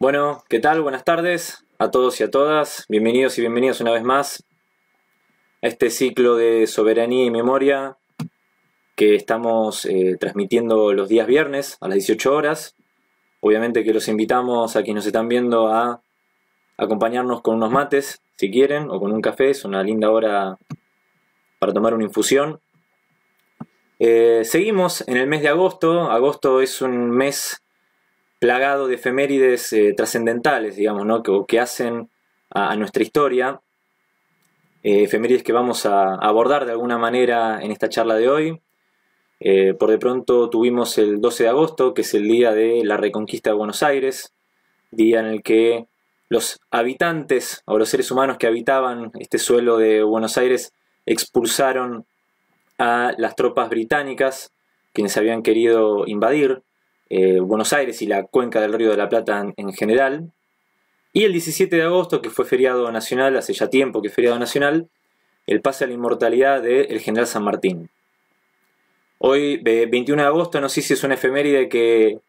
Bueno, ¿qué tal? Buenas tardes a todos y a todas. Bienvenidos y bienvenidos una vez más a este ciclo de soberanía y memoria que estamos eh, transmitiendo los días viernes a las 18 horas. Obviamente que los invitamos a quienes nos están viendo a acompañarnos con unos mates, si quieren, o con un café. Es una linda hora para tomar una infusión. Eh, seguimos en el mes de agosto. Agosto es un mes plagado de efemérides eh, trascendentales, digamos, ¿no? que, hacen a, nuestra historia. Eh, efemérides que vamos a abordar de alguna manera en esta charla de hoy. Eh, por de pronto tuvimos el 12 de agosto, que es el día de la reconquista de Buenos Aires, día en el que los habitantes o los seres humanos que habitaban este suelo de Buenos Aires expulsaron a las tropas británicas, quienes habían querido invadir. Eh, Buenos Aires y la cuenca del Río de la Plata en, general. Y el 17 de agosto, que fue feriado nacional, hace ya tiempo que es feriado nacional, el pase a la inmortalidad del general San Martín. Hoy, 21 de agosto, no sé si es una efeméride que,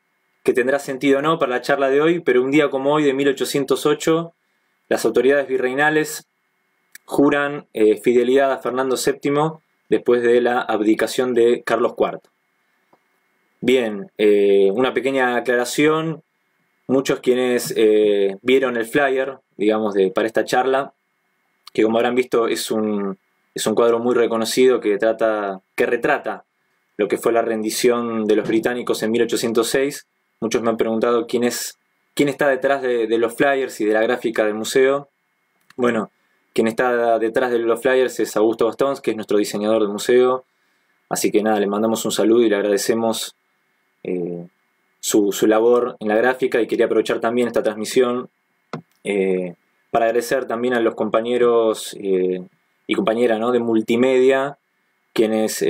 tendrá sentido o no para la charla de hoy, pero un día como hoy, de 1808, las autoridades virreinales juran eh, fidelidad a Fernando VII después de la abdicación de Carlos IV. Bien, eh, una pequeña aclaración. Muchos quienes eh, vieron el flyer, digamos, de, para esta charla, que como habrán visto es un, es un cuadro muy reconocido que, trata, que retrata lo que fue la rendición de los británicos en 1806. Muchos me han preguntado quién, es, quién está detrás de, los flyers y de la gráfica del museo. Bueno, quien está detrás de los flyers es Augusto Bastons, que es nuestro diseñador del museo. Así que nada, le mandamos un saludo y le agradecemos eh, su, labor en la gráfica y quería aprovechar también esta transmisión eh, para agradecer también a los compañeros eh, y compañeras de multimedia quienes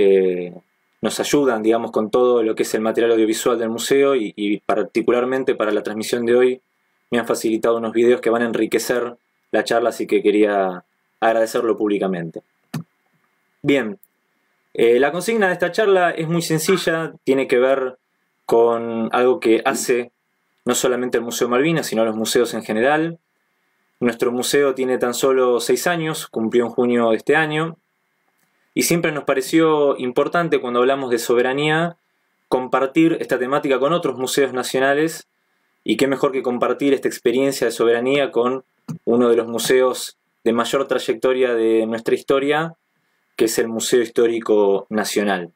nos ayudan, digamos, con todo lo que es el material audiovisual del museo y, particularmente para la transmisión de hoy me han facilitado unos videos que van a enriquecer la charla, así que quería agradecerlo públicamente. Bien, la consigna de esta charla es muy sencilla, tiene que ver con algo que hace no solamente el Museo Malvinas, sino los museos en general. Nuestro museo tiene tan solo seis años, cumplió en junio de este año, y siempre nos pareció importante cuando hablamos de soberanía compartir esta temática con otros museos nacionales, y qué mejor que compartir esta experiencia de soberanía con uno de los museos de mayor trayectoria de nuestra historia, que es el Museo Histórico Nacional.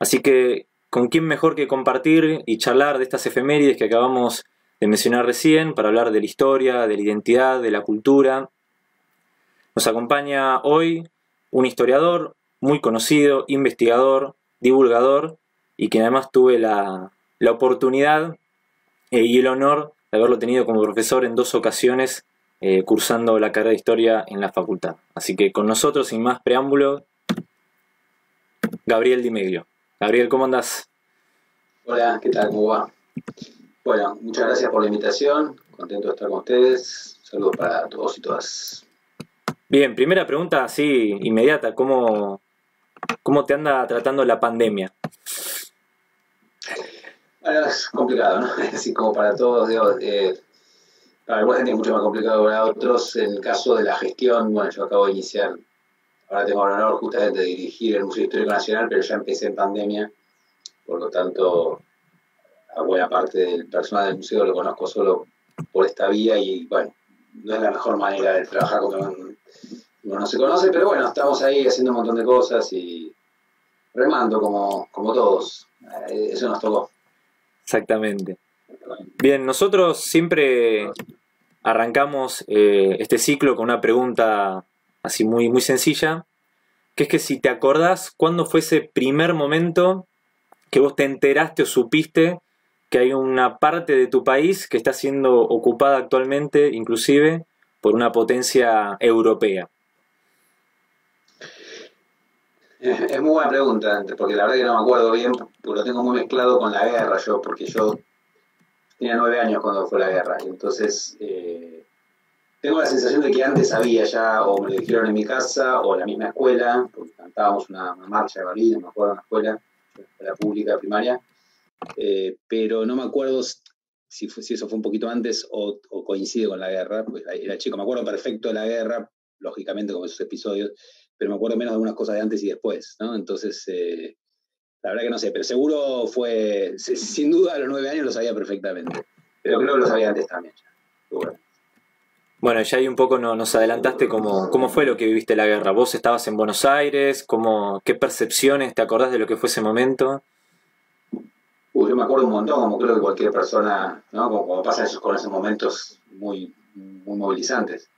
Así que ¿Con quién mejor que compartir y charlar de estas efemérides que acabamos de mencionar recién para hablar de la historia, de la identidad, de la cultura? Nos acompaña hoy un historiador muy conocido, investigador, divulgador y que además tuve la, oportunidad eh, y el honor de haberlo tenido como profesor en dos ocasiones eh, cursando la carrera de historia en la facultad. Así que con nosotros, sin más preámbulo, Gabriel Dimeglio. Gabriel, ¿cómo andás? Hola, ¿qué tal? ¿Cómo va? Bueno, muchas gracias por la invitación. Contento de estar con ustedes. Saludos para todos y todas. Bien, primera pregunta así inmediata. ¿Cómo, cómo te anda tratando la pandemia? Bueno, es complicado, ¿no? Así como para todos, digo, eh, para gente es mucho más complicado para otros. En el caso de la gestión, bueno, yo acabo de iniciar Ahora tengo el honor justamente de dirigir el Museo Histórico Nacional, pero ya empecé en pandemia, por lo tanto, a buena parte del personal del museo lo conozco solo por esta vía y bueno, no es la mejor manera de trabajar cuando uno no se conoce, pero bueno, estamos ahí haciendo un montón de cosas y remando como, como todos. Eh, eso nos tocó. Exactamente. Bien, nosotros siempre arrancamos eh, este ciclo con una pregunta así muy, muy sencilla, que es que si te acordás cuándo fue ese primer momento que vos te enteraste o supiste que hay una parte de tu país que está siendo ocupada actualmente, inclusive, por una potencia europea. Es muy buena pregunta, porque la verdad que no me acuerdo bien, lo tengo muy mezclado con la guerra yo, porque yo tenía nueve años cuando fue la guerra, entonces eh, tengo la sensación de que antes había ya, o me lo dijeron en mi casa, o en la misma escuela, porque cantábamos una, marcha de Berlín, me acuerdo, en la escuela, escuela pública primaria, eh, pero no me acuerdo si, si, eso fue un poquito antes o, coincide con la guerra, pues era chico. Me acuerdo perfecto de la guerra, lógicamente, como esos episodios, pero me acuerdo menos de algunas cosas de antes y después, ¿no? Entonces, eh, la verdad que no sé, pero seguro fue, sin duda a los nueve años lo sabía perfectamente, pero creo que lo sabía antes también. Bueno. Ya ahí un poco nos adelantaste cómo, cómo fue lo que viviste la guerra. Vos estabas en Buenos Aires, cómo, ¿qué percepciones te acordás de lo que fue ese momento? yo me acuerdo un montón, como creo que cualquier persona, ¿no? Como, pasa esos, con esos momentos muy, muy movilizantes.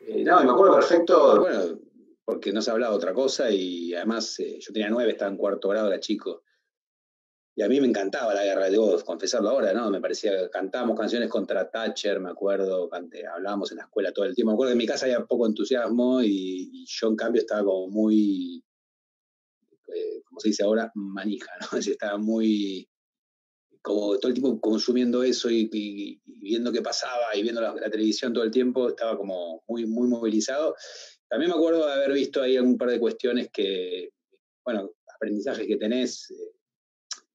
Eh, no, me acuerdo perfecto, bueno, porque no se hablaba otra cosa y además eh, yo tenía nueve, estaba en cuarto grado, era chico. Y a mí me encantaba la guerra, debo confesarlo ahora, ¿no? Me parecía, cantábamos canciones contra Thatcher, me acuerdo, hablábamos en la escuela todo el tiempo. Me acuerdo que en mi casa había poco entusiasmo y, yo en cambio estaba como muy, eh, como se dice ahora, manija, ¿no? estaba muy, como todo el tiempo consumiendo eso y, viendo qué pasaba y viendo la, televisión todo el tiempo, estaba como muy, muy movilizado. También me acuerdo de haber visto ahí un par de cuestiones que, bueno, aprendizajes que tenés. Eh,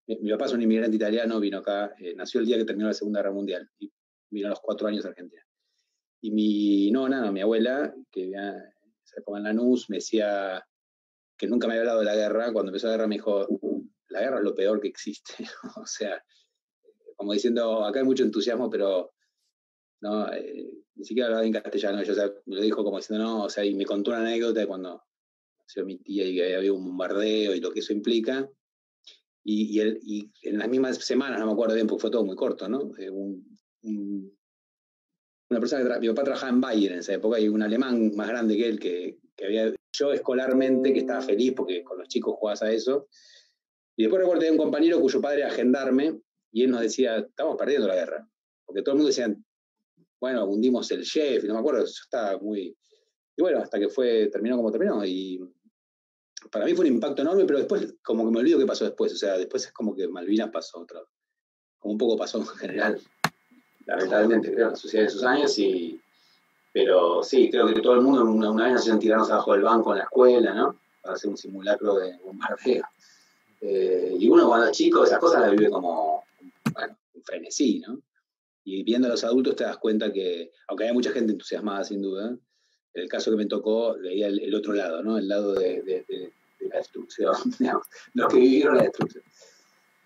mi, papá es un inmigrante italiano, vino acá, eh, nació el día que terminó la Segunda Guerra Mundial y vino a los cuatro años a Argentina. Y mi nona, mi abuela, que vivía se en Lanús, me decía que nunca me había hablado de la guerra. Cuando empezó la guerra me dijo, la guerra es lo peor que existe. o sea, como diciendo, acá hay mucho entusiasmo, pero no, eh, ni siquiera hablaba en castellano, yo, o sea, me lo dijo como diciendo, no, o sea, y me contó una anécdota de cuando nació mi tía y que había un bombardeo y lo que eso implica. Y, y, en las mismas semanas, no me acuerdo bien porque fue todo muy corto, ¿no? Eh, una persona que mi papá trabajaba en Bayern en esa época y un alemán más grande que él que, que había, yo escolarmente, que estaba feliz porque con los chicos jugabas a eso. Y después recuerdo que un compañero cuyo padre era gendarme y él nos decía, estamos perdiendo la guerra. Porque todo el mundo decía, bueno, hundimos el chef, y no me acuerdo, yo estaba muy... Y bueno, hasta que fue, terminó como terminó, y para mí fue un impacto enorme, pero después como que me olvido qué pasó después, o sea, después es como que Malvinas pasó otra, como un poco pasó en general, lamentablemente, creo, la sociedad de esos años, y, pero sí, creo que todo el mundo una, una vez nos hicieron tirarnos abajo del banco en la escuela, ¿no? Para hacer un simulacro de bombardeo. Eh, y uno cuando es chico esas cosas las vive como, un frenesí, ¿no? Y viendo a los adultos te das cuenta que, aunque hay mucha gente entusiasmada sin duda, en el caso que me tocó veía el, otro lado, ¿no? El lado de, la destrucción, los que vivieron la destrucción.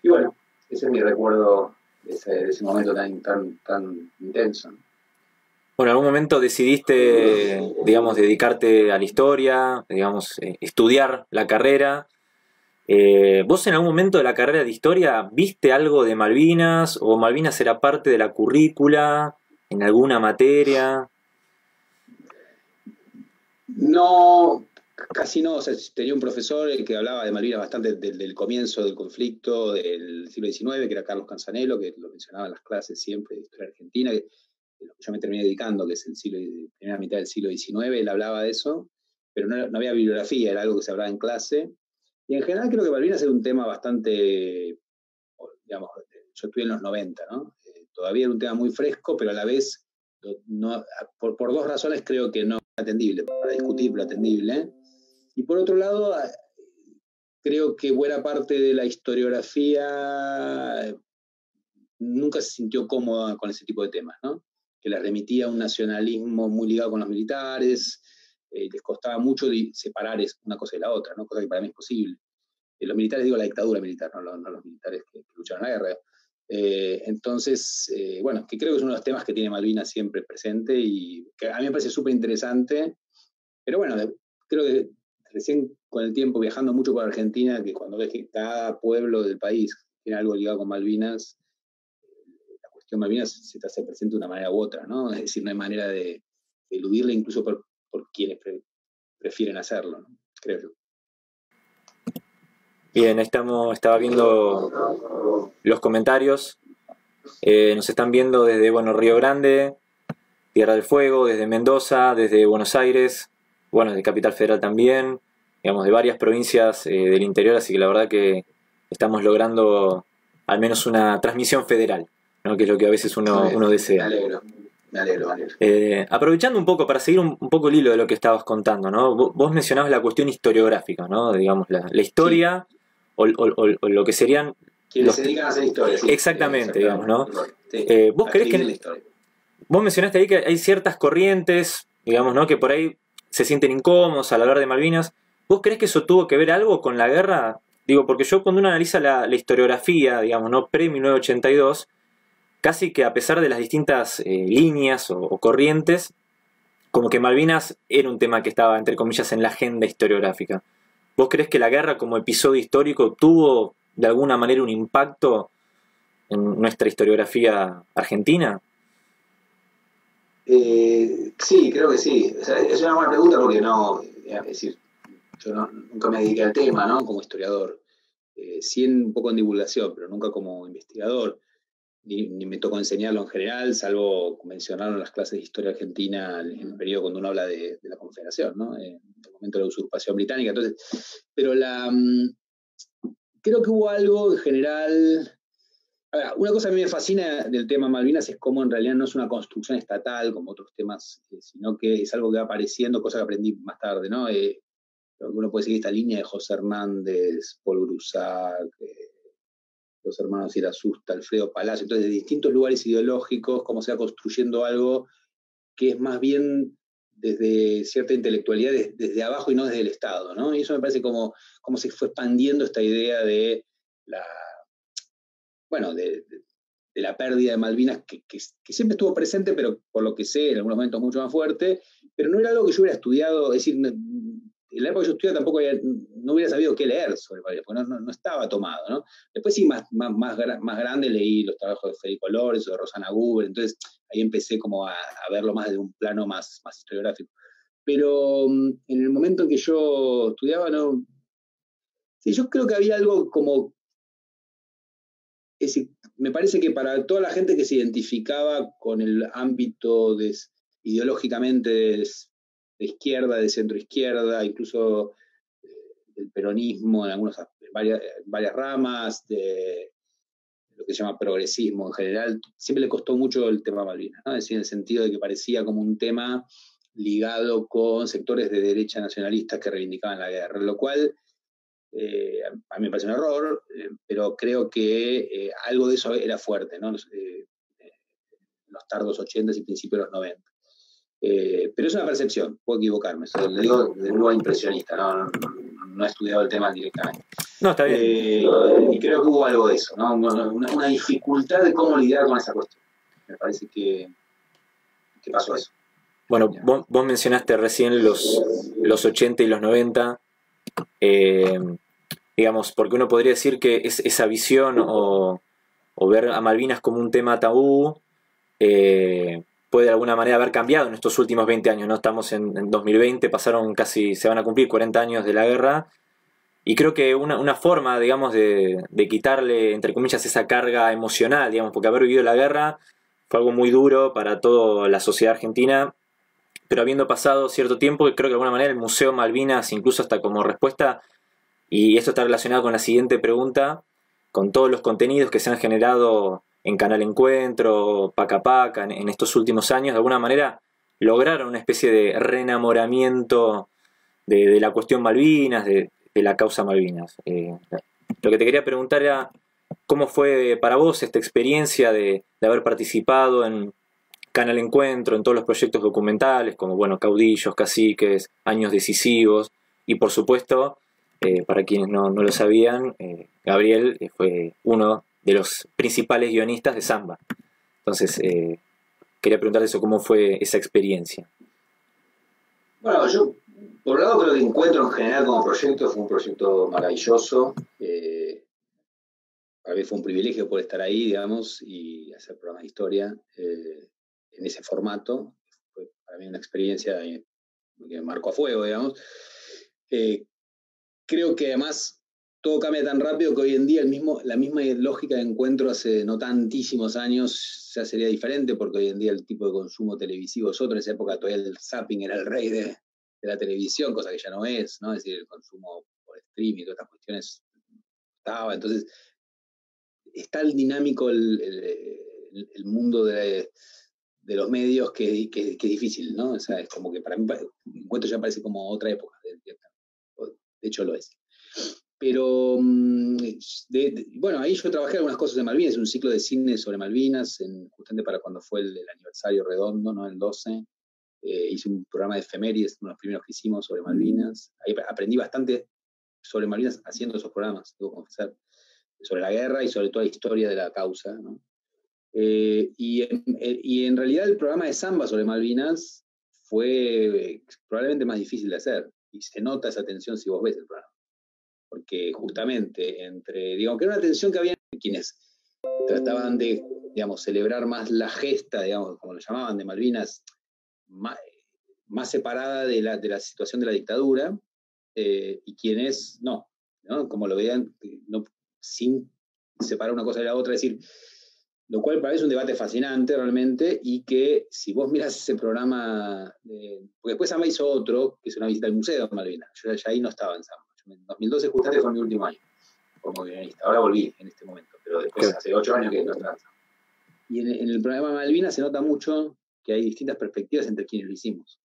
Y bueno, ese es mi recuerdo de ese, momento tan, tan, tan intenso. Bueno, en algún momento decidiste, digamos, dedicarte a la historia, digamos, eh, estudiar la carrera. Eh, ¿Vos en algún momento de la carrera de historia viste algo de Malvinas o Malvinas era parte de la currícula en alguna materia? No, casi no. O sea, tenía un profesor que hablaba de Malvinas bastante del, comienzo del conflicto del siglo XIX, que era Carlos Canzanelo, que lo mencionaba en las clases siempre de historia argentina, que, yo me terminé dedicando, que es el siglo, primera mitad del siglo XIX, él hablaba de eso, pero no, había bibliografía, era algo que se hablaba en clase. Y en general creo que Malvinas era un tema bastante, digamos, yo estuve en los 90, ¿no? Eh, todavía era un tema muy fresco, pero a la vez, no, por, por, dos razones creo que no atendible, para discutir, pero atendible. Y por otro lado, creo que buena parte de la historiografía nunca se sintió cómoda con ese tipo de temas, ¿no? Que le remitía a un nacionalismo muy ligado con los militares, eh, les costaba mucho separar una cosa de la otra, ¿no? cosa que para mí es posible. Eh, los militares, digo la dictadura militar, no, los, militares que, lucharon en la guerra. Eh, entonces, bueno, que creo que es uno de los temas que tiene Malvinas siempre presente y que a mí me parece súper interesante, pero bueno, creo que recién con el tiempo viajando mucho por Argentina, que cuando ves que cada pueblo del país tiene algo ligado con Malvinas, la cuestión Malvinas se te hace presente de una manera u otra, ¿no? Es decir, no hay manera de, de eludirla incluso por, quienes prefieren hacerlo, creo yo. Bien, estamos, estaba viendo los comentarios. Eh, nos están viendo desde bueno, Río Grande, Tierra del Fuego, desde Mendoza, desde Buenos Aires, bueno, de Capital Federal también, digamos, de varias provincias eh, del interior, así que la verdad que estamos logrando al menos una transmisión federal, ¿no? que es lo que a veces uno, uno desea. Me alegro, eh, aprovechando un poco, para seguir un, poco el hilo de lo que estabas contando, ¿no? Vos mencionabas la cuestión historiográfica, ¿no? Digamos, la, historia o, lo que serían Quienes se dedican a hacer historias. exactamente, digamos, ¿no? Eh, ¿Vos crees que... Vos mencionaste ahí que hay ciertas corrientes, digamos, ¿no? Que por ahí se sienten incómodos al hablar de Malvinas. ¿Vos crees que eso tuvo que ver algo con la guerra? Digo, porque yo cuando uno analiza la, historiografía, digamos, ¿no? Pre-1982, casi que a pesar de las distintas eh, líneas o, corrientes, como que Malvinas era un tema que estaba, entre comillas, en la agenda historiográfica. ¿Vos crees que la guerra como episodio histórico tuvo de alguna manera un impacto en nuestra historiografía argentina? Eh, sí, creo que sí. es una buena pregunta porque no, es decir, yo nunca me dediqué al tema, ¿no? Como historiador. Eh, sí un poco en divulgación, pero nunca como investigador. Ni, me tocó enseñarlo en general, salvo mencionarlo en las clases de historia argentina en el periodo cuando uno habla de, la Confederación, ¿no? En el momento de la usurpación británica. Entonces, pero la, mm, creo que hubo algo en general. una cosa que a mí me fascina del tema Malvinas es cómo en realidad no es una construcción estatal como otros temas, eh, sino que es algo que va apareciendo, cosa que aprendí más tarde, ¿no? Eh, uno puede seguir esta línea de José Hernández, Paul Grusac, eh, los hermanos Irasusta, Alfredo Palacio, entonces de distintos lugares ideológicos, cómo se va construyendo algo que es más bien desde cierta intelectualidad, desde, abajo y no desde el Estado, ¿no? Y eso me parece como, como se fue expandiendo esta idea de la, bueno, de, la pérdida de Malvinas, que, que, siempre estuvo presente, pero por lo que sé, en algunos momentos mucho más fuerte, pero no era algo que yo hubiera estudiado, es decir, en la época que yo estudiaba tampoco no hubiera sabido qué leer sobre Malvinas, porque no, estaba tomado. Después sí, más, más, más, grande leí los trabajos de Federico Lores o de Rosana Guber, entonces ahí empecé como a, verlo más desde un plano más, más historiográfico. Pero mm, en el momento en que yo estudiaba, no... Sí, yo creo que había algo como... Me parece que para toda la gente que se identificaba con el ámbito de, ideológicamente de, izquierda, de centro izquierda, incluso eh, del peronismo en algunas varias, varias ramas, de lo que se llama progresismo en general, siempre le costó mucho el tema Malvinas, ¿no? decir, en el sentido de que parecía como un tema ligado con sectores de derecha nacionalistas que reivindicaban la guerra, lo cual eh, a mí me parece un error, eh, pero creo que eh, algo de eso era fuerte, ¿no? Los, los tardos 80 y principios de los 90. Pero es una percepción, puedo equivocarme, lo digo de nuevo impresionista, ¿no? no he estudiado el tema directamente. No, está bien. Eh, y creo que hubo algo de eso, ¿no? Una, dificultad de cómo lidiar con esa cuestión. Me parece que, que pasó eso. Bueno, vos, mencionaste recién los, los 80 y los 90. Eh, digamos, porque uno podría decir que es, esa visión o, o, ver a Malvinas como un tema tabú eh, puede de alguna manera haber cambiado en estos últimos 20 años. No estamos en, 2020, pasaron casi, se van a cumplir 40 años de la guerra. Y creo que una, forma, digamos, de, quitarle, entre comillas, esa carga emocional, digamos, porque haber vivido la guerra fue algo muy duro para toda la sociedad argentina. Pero habiendo pasado cierto tiempo, creo que de alguna manera el Museo Malvinas, incluso hasta como respuesta, y esto está relacionado con la siguiente pregunta, con todos los contenidos que se han generado en Canal Encuentro, Paca Paca, en, estos últimos años, de alguna manera lograron una especie de reenamoramiento de, la cuestión Malvinas, de, la causa Malvinas. Eh, lo que te quería preguntar era cómo fue para vos esta experiencia de, haber participado en Canal Encuentro, en todos los proyectos documentales, como bueno, caudillos, caciques, años decisivos, y por supuesto, eh, para quienes no, lo sabían, eh, Gabriel fue uno de los principales guionistas de Samba. Entonces, eh, quería preguntarle eso, ¿cómo fue esa experiencia? Bueno, yo, por un lado, creo que encuentro en general como proyecto, fue un proyecto maravilloso. Eh, para mí fue un privilegio poder estar ahí, digamos, y hacer programas de historia eh, en ese formato. Fue para mí una experiencia que me marcó a fuego, digamos. creo que además todo cambia tan rápido que hoy en día el la misma lógica de encuentro hace no tantísimos años ya sería diferente, porque hoy en día el tipo de consumo televisivo es otro. En esa época todavía el zapping era el rey de, la televisión, cosa que ya no es, ¿no? Es decir, el consumo por streaming y todas estas cuestiones estaba. Entonces, es tan dinámico el, mundo de, los medios que, es difícil, ¿no? O sea, es como que para mí encuentro ya parece como otra época. De hecho, lo es. Pero, mm, bueno, ahí yo trabajé algunas cosas de Malvinas, un ciclo de cine sobre Malvinas, en, justamente para cuando fue el, aniversario redondo, ¿no? El 12. Eh, hice un programa de efemérides, uno de los primeros que hicimos sobre Malvinas. Ahí aprendí bastante sobre Malvinas haciendo esos programas, debo confesar, sobre la guerra y sobre toda la historia de la causa, ¿no? Eh, y, en, eh, y, en, realidad el programa de Samba sobre Malvinas fue probablemente más difícil de hacer. Y se nota esa tensión si vos ves el programa porque justamente entre, digamos, que era una tensión que había quienes trataban de, digamos, celebrar más la gesta, digamos, como lo llamaban, de Malvinas, más, separada de la, de la, situación de la dictadura, eh, y quienes no, no, como lo veían, no, sin separar una cosa de la otra, es decir, lo cual para mí es un debate fascinante realmente y que si vos miras ese programa, porque después Samba hizo otro, que es una visita al Museo de Malvinas, yo ya ahí no estaba en Samba, en 2012 justamente fue mi último año como guionista. Ahora volví en este momento, pero después hace ocho años que no estoy Y en, el programa de Malvinas se nota mucho que hay distintas perspectivas entre quienes lo hicimos.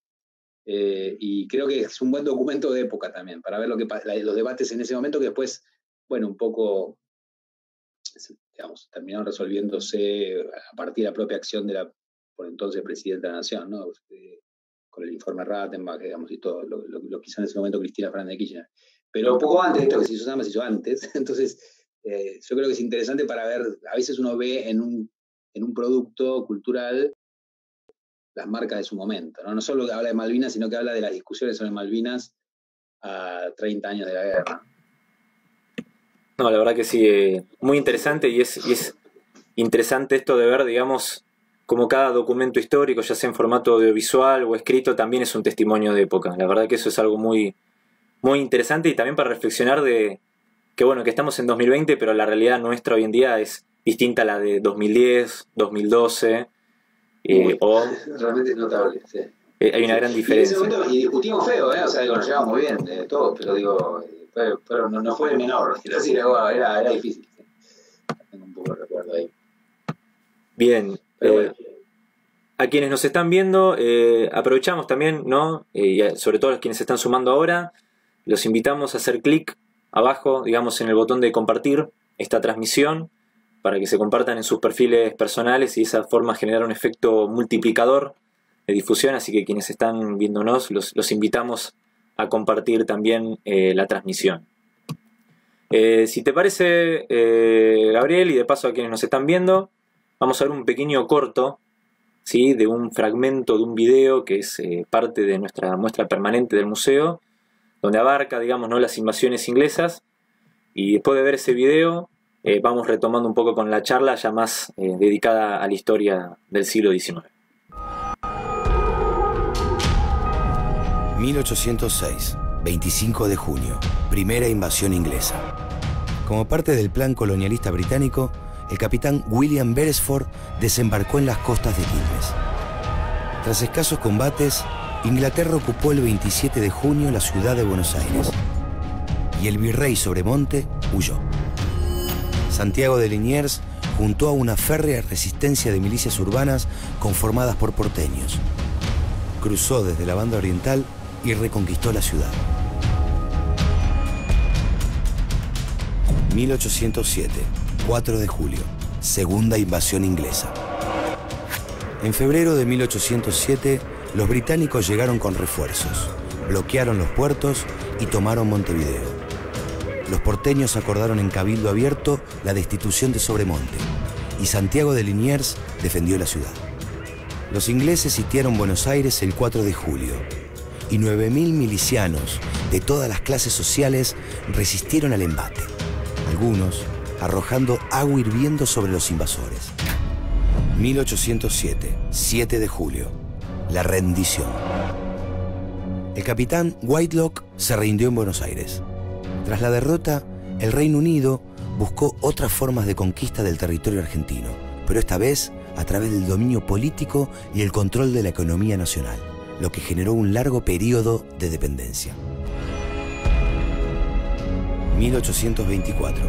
Eh, y creo que es un buen documento de época también, para ver lo que los debates en ese momento que después, bueno, un poco, digamos, terminaron resolviéndose a partir de la propia acción de la, por entonces, presidenta de la Nación, ¿no? Eh, con el informe Rattenbach, digamos, y todo lo, lo, que hizo en ese momento Cristina Fernández de Kirchner. Pero poco antes, esto que se hizo se hizo antes, entonces eh, yo creo que es interesante para ver, a veces uno ve en un, en un producto cultural las marcas de su momento, ¿no? no solo habla de Malvinas, sino que habla de las discusiones sobre Malvinas a 30 años de la guerra. No, la verdad que sí, eh, muy interesante y es, y es interesante esto de ver, digamos, como cada documento histórico, ya sea en formato audiovisual o escrito, también es un testimonio de época. La verdad que eso es algo muy, muy interesante y también para reflexionar de que bueno, que estamos en 2020, pero la realidad nuestra hoy en día es distinta a la de 2010, 2012. Eh, o, realmente es notable, sí. Eh, hay una gran diferencia. Y, discutimos feo, ¿eh? o sea, nos llevamos muy bien, de todo, pero digo, pero, no, fue el menor, quiero decir, era, era difícil. Tengo un poco de recuerdo ahí. Bien. Eh, a quienes nos están viendo, aprovechamos también, ¿no? y sobre todo a quienes se están sumando ahora, los invitamos a hacer clic abajo, digamos, en el botón de compartir esta transmisión para que se compartan en sus perfiles personales y de esa forma generar un efecto multiplicador de difusión. Así que quienes están viéndonos, los, invitamos a compartir también eh, la transmisión. Eh, si te parece, eh, Gabriel, y de paso a quienes nos están viendo, vamos a ver un pequeño corto ¿sí? de un fragmento de un video que es parte de nuestra muestra permanente del museo donde abarca, digamos, ¿no? las invasiones inglesas. Y después de ver ese video, eh, vamos retomando un poco con la charla ya más eh, dedicada a la historia del siglo XIX. 1806, 25 de junio, primera invasión inglesa. Como parte del plan colonialista británico, el capitán William Beresford desembarcó en las costas de Quilmes. Tras escasos combates, Inglaterra ocupó el 27 de junio la ciudad de Buenos Aires y el virrey Sobremonte huyó. Santiago de Liniers juntó a una férrea resistencia de milicias urbanas conformadas por porteños. Cruzó desde la banda oriental y reconquistó la ciudad. 1807, 4 de julio, segunda invasión inglesa. En febrero de 1807, los británicos llegaron con refuerzos, bloquearon los puertos y tomaron Montevideo. Los porteños acordaron en cabildo abierto la destitución de Sobremonte y Santiago de Liniers defendió la ciudad. Los ingleses sitiaron Buenos Aires el 4 de julio y 9.000 milicianos de todas las clases sociales resistieron al embate, algunos arrojando agua hirviendo sobre los invasores. 1807, 7 de julio la rendición. El capitán Whitelock se rindió en Buenos Aires. Tras la derrota, el Reino Unido buscó otras formas de conquista del territorio argentino, pero esta vez a través del dominio político y el control de la economía nacional, lo que generó un largo periodo de dependencia. 1824.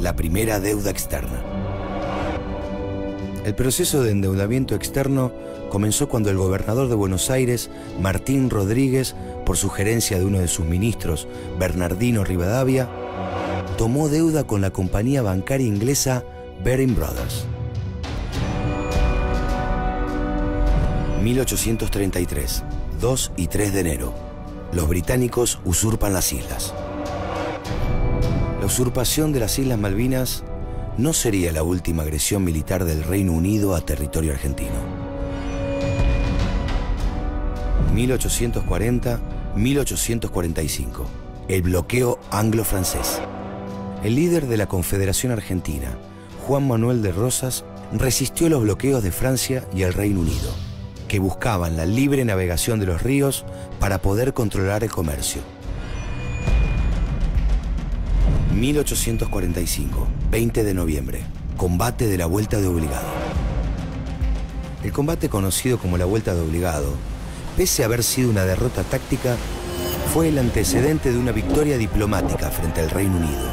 La primera deuda externa. El proceso de endeudamiento externo comenzó cuando el gobernador de Buenos Aires, Martín Rodríguez, por sugerencia de uno de sus ministros, Bernardino Rivadavia, tomó deuda con la compañía bancaria inglesa Baring Brothers. 1833, 2 y 3 de enero. Los británicos usurpan las islas. La usurpación de las Islas Malvinas no sería la última agresión militar del Reino Unido a territorio argentino. 1840-1845. El bloqueo anglo-francés. El líder de la Confederación Argentina, Juan Manuel de Rosas, resistió los bloqueos de Francia y el Reino Unido, que buscaban la libre navegación de los ríos para poder controlar el comercio. 1845, 20 de noviembre. Combate de la Vuelta de Obligado. El combate conocido como la Vuelta de Obligado, pese a haber sido una derrota táctica, fue el antecedente de una victoria diplomática frente al Reino Unido,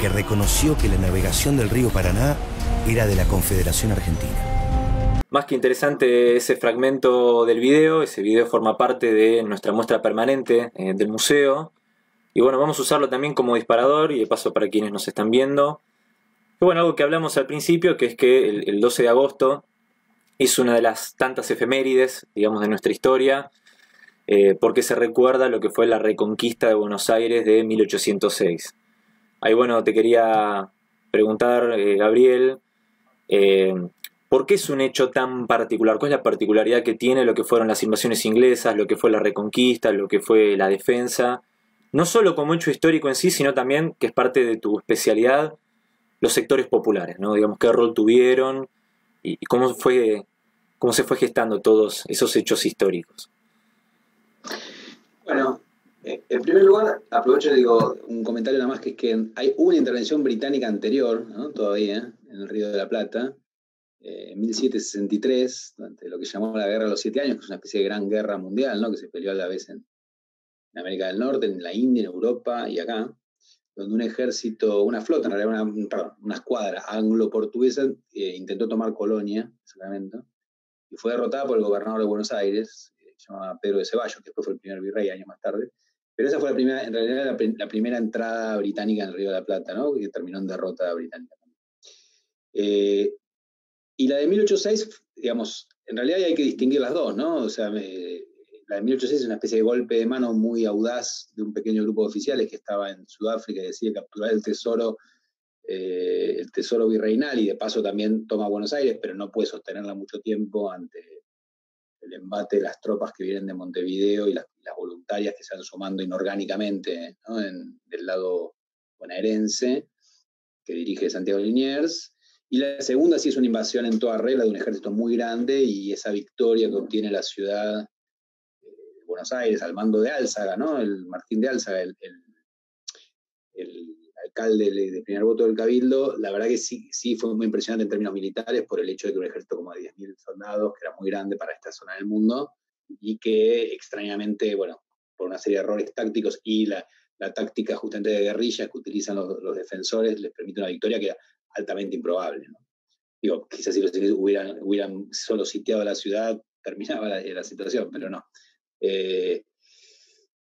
que reconoció que la navegación del río Paraná era de la Confederación Argentina. Más que interesante ese fragmento del video, ese video forma parte de nuestra muestra permanente eh, del museo. Y bueno, vamos a usarlo también como disparador y de paso para quienes nos están viendo. Y bueno, algo que hablamos al principio, que es que el, 12 de agosto es una de las tantas efemérides, digamos, de nuestra historia, eh, porque se recuerda lo que fue la reconquista de Buenos Aires de 1806. Ahí bueno, te quería preguntar, eh, Gabriel, eh, ¿por qué es un hecho tan particular? ¿Cuál es la particularidad que tiene lo que fueron las invasiones inglesas, lo que fue la reconquista, lo que fue la defensa? no solo como hecho histórico en sí, sino también que es parte de tu especialidad, los sectores populares, ¿no? Digamos, qué rol tuvieron cómo fue cómo se fue gestando todos esos hechos históricos. Bueno, eh, en primer lugar, aprovecho digo un comentario nada más que es que hay una intervención británica anterior, ¿no? todavía, en el Río de la Plata, eh, en 1763, durante lo que llamó la Guerra de los Siete Años, que es una especie de gran guerra mundial, ¿no? que se peleó a la vez en, en América del Norte, en la India, en Europa y acá, donde un ejército, una flota, en realidad una, una escuadra anglo-portuguesa eh, intentó tomar Colonia, Sacramento, y fue derrotada por el gobernador de Buenos Aires, que se llamaba Pedro de Ceballos, que después fue el primer virrey años más tarde. Pero esa fue la primera, en realidad la, primera entrada británica en el Río de la Plata, ¿no? que terminó en derrota británica. Eh, y la de 1806, digamos, en realidad hay que distinguir las dos, ¿no? O sea, la de 1806 es una especie de golpe de mano muy audaz de un pequeño grupo de oficiales que estaba en Sudáfrica y decide capturar el tesoro, eh, el tesoro virreinal y de paso también toma Buenos Aires, pero no puede sostenerla mucho tiempo ante el embate de las tropas que vienen de Montevideo y las, voluntarias que se van sumando inorgánicamente del lado bonaerense, que dirige Santiago Liniers. Y la segunda sí es una invasión en toda regla de un ejército muy grande y esa victoria que obtiene la ciudad Buenos Aires, al mando de Álzaga, ¿no? El Martín de Álzaga, el, alcalde de primer voto del Cabildo, la verdad que sí, sí fue muy impresionante en términos militares por el hecho de que un ejército como de 10.000 soldados, que era muy grande para esta zona del mundo, y que extrañamente, bueno, por una serie de errores tácticos y la, táctica justamente de guerrillas que utilizan los, defensores, les permite una victoria que era altamente improbable. Digo, quizás si los hubieran, hubieran solo sitiado la ciudad, terminaba la situación, pero no. Eh,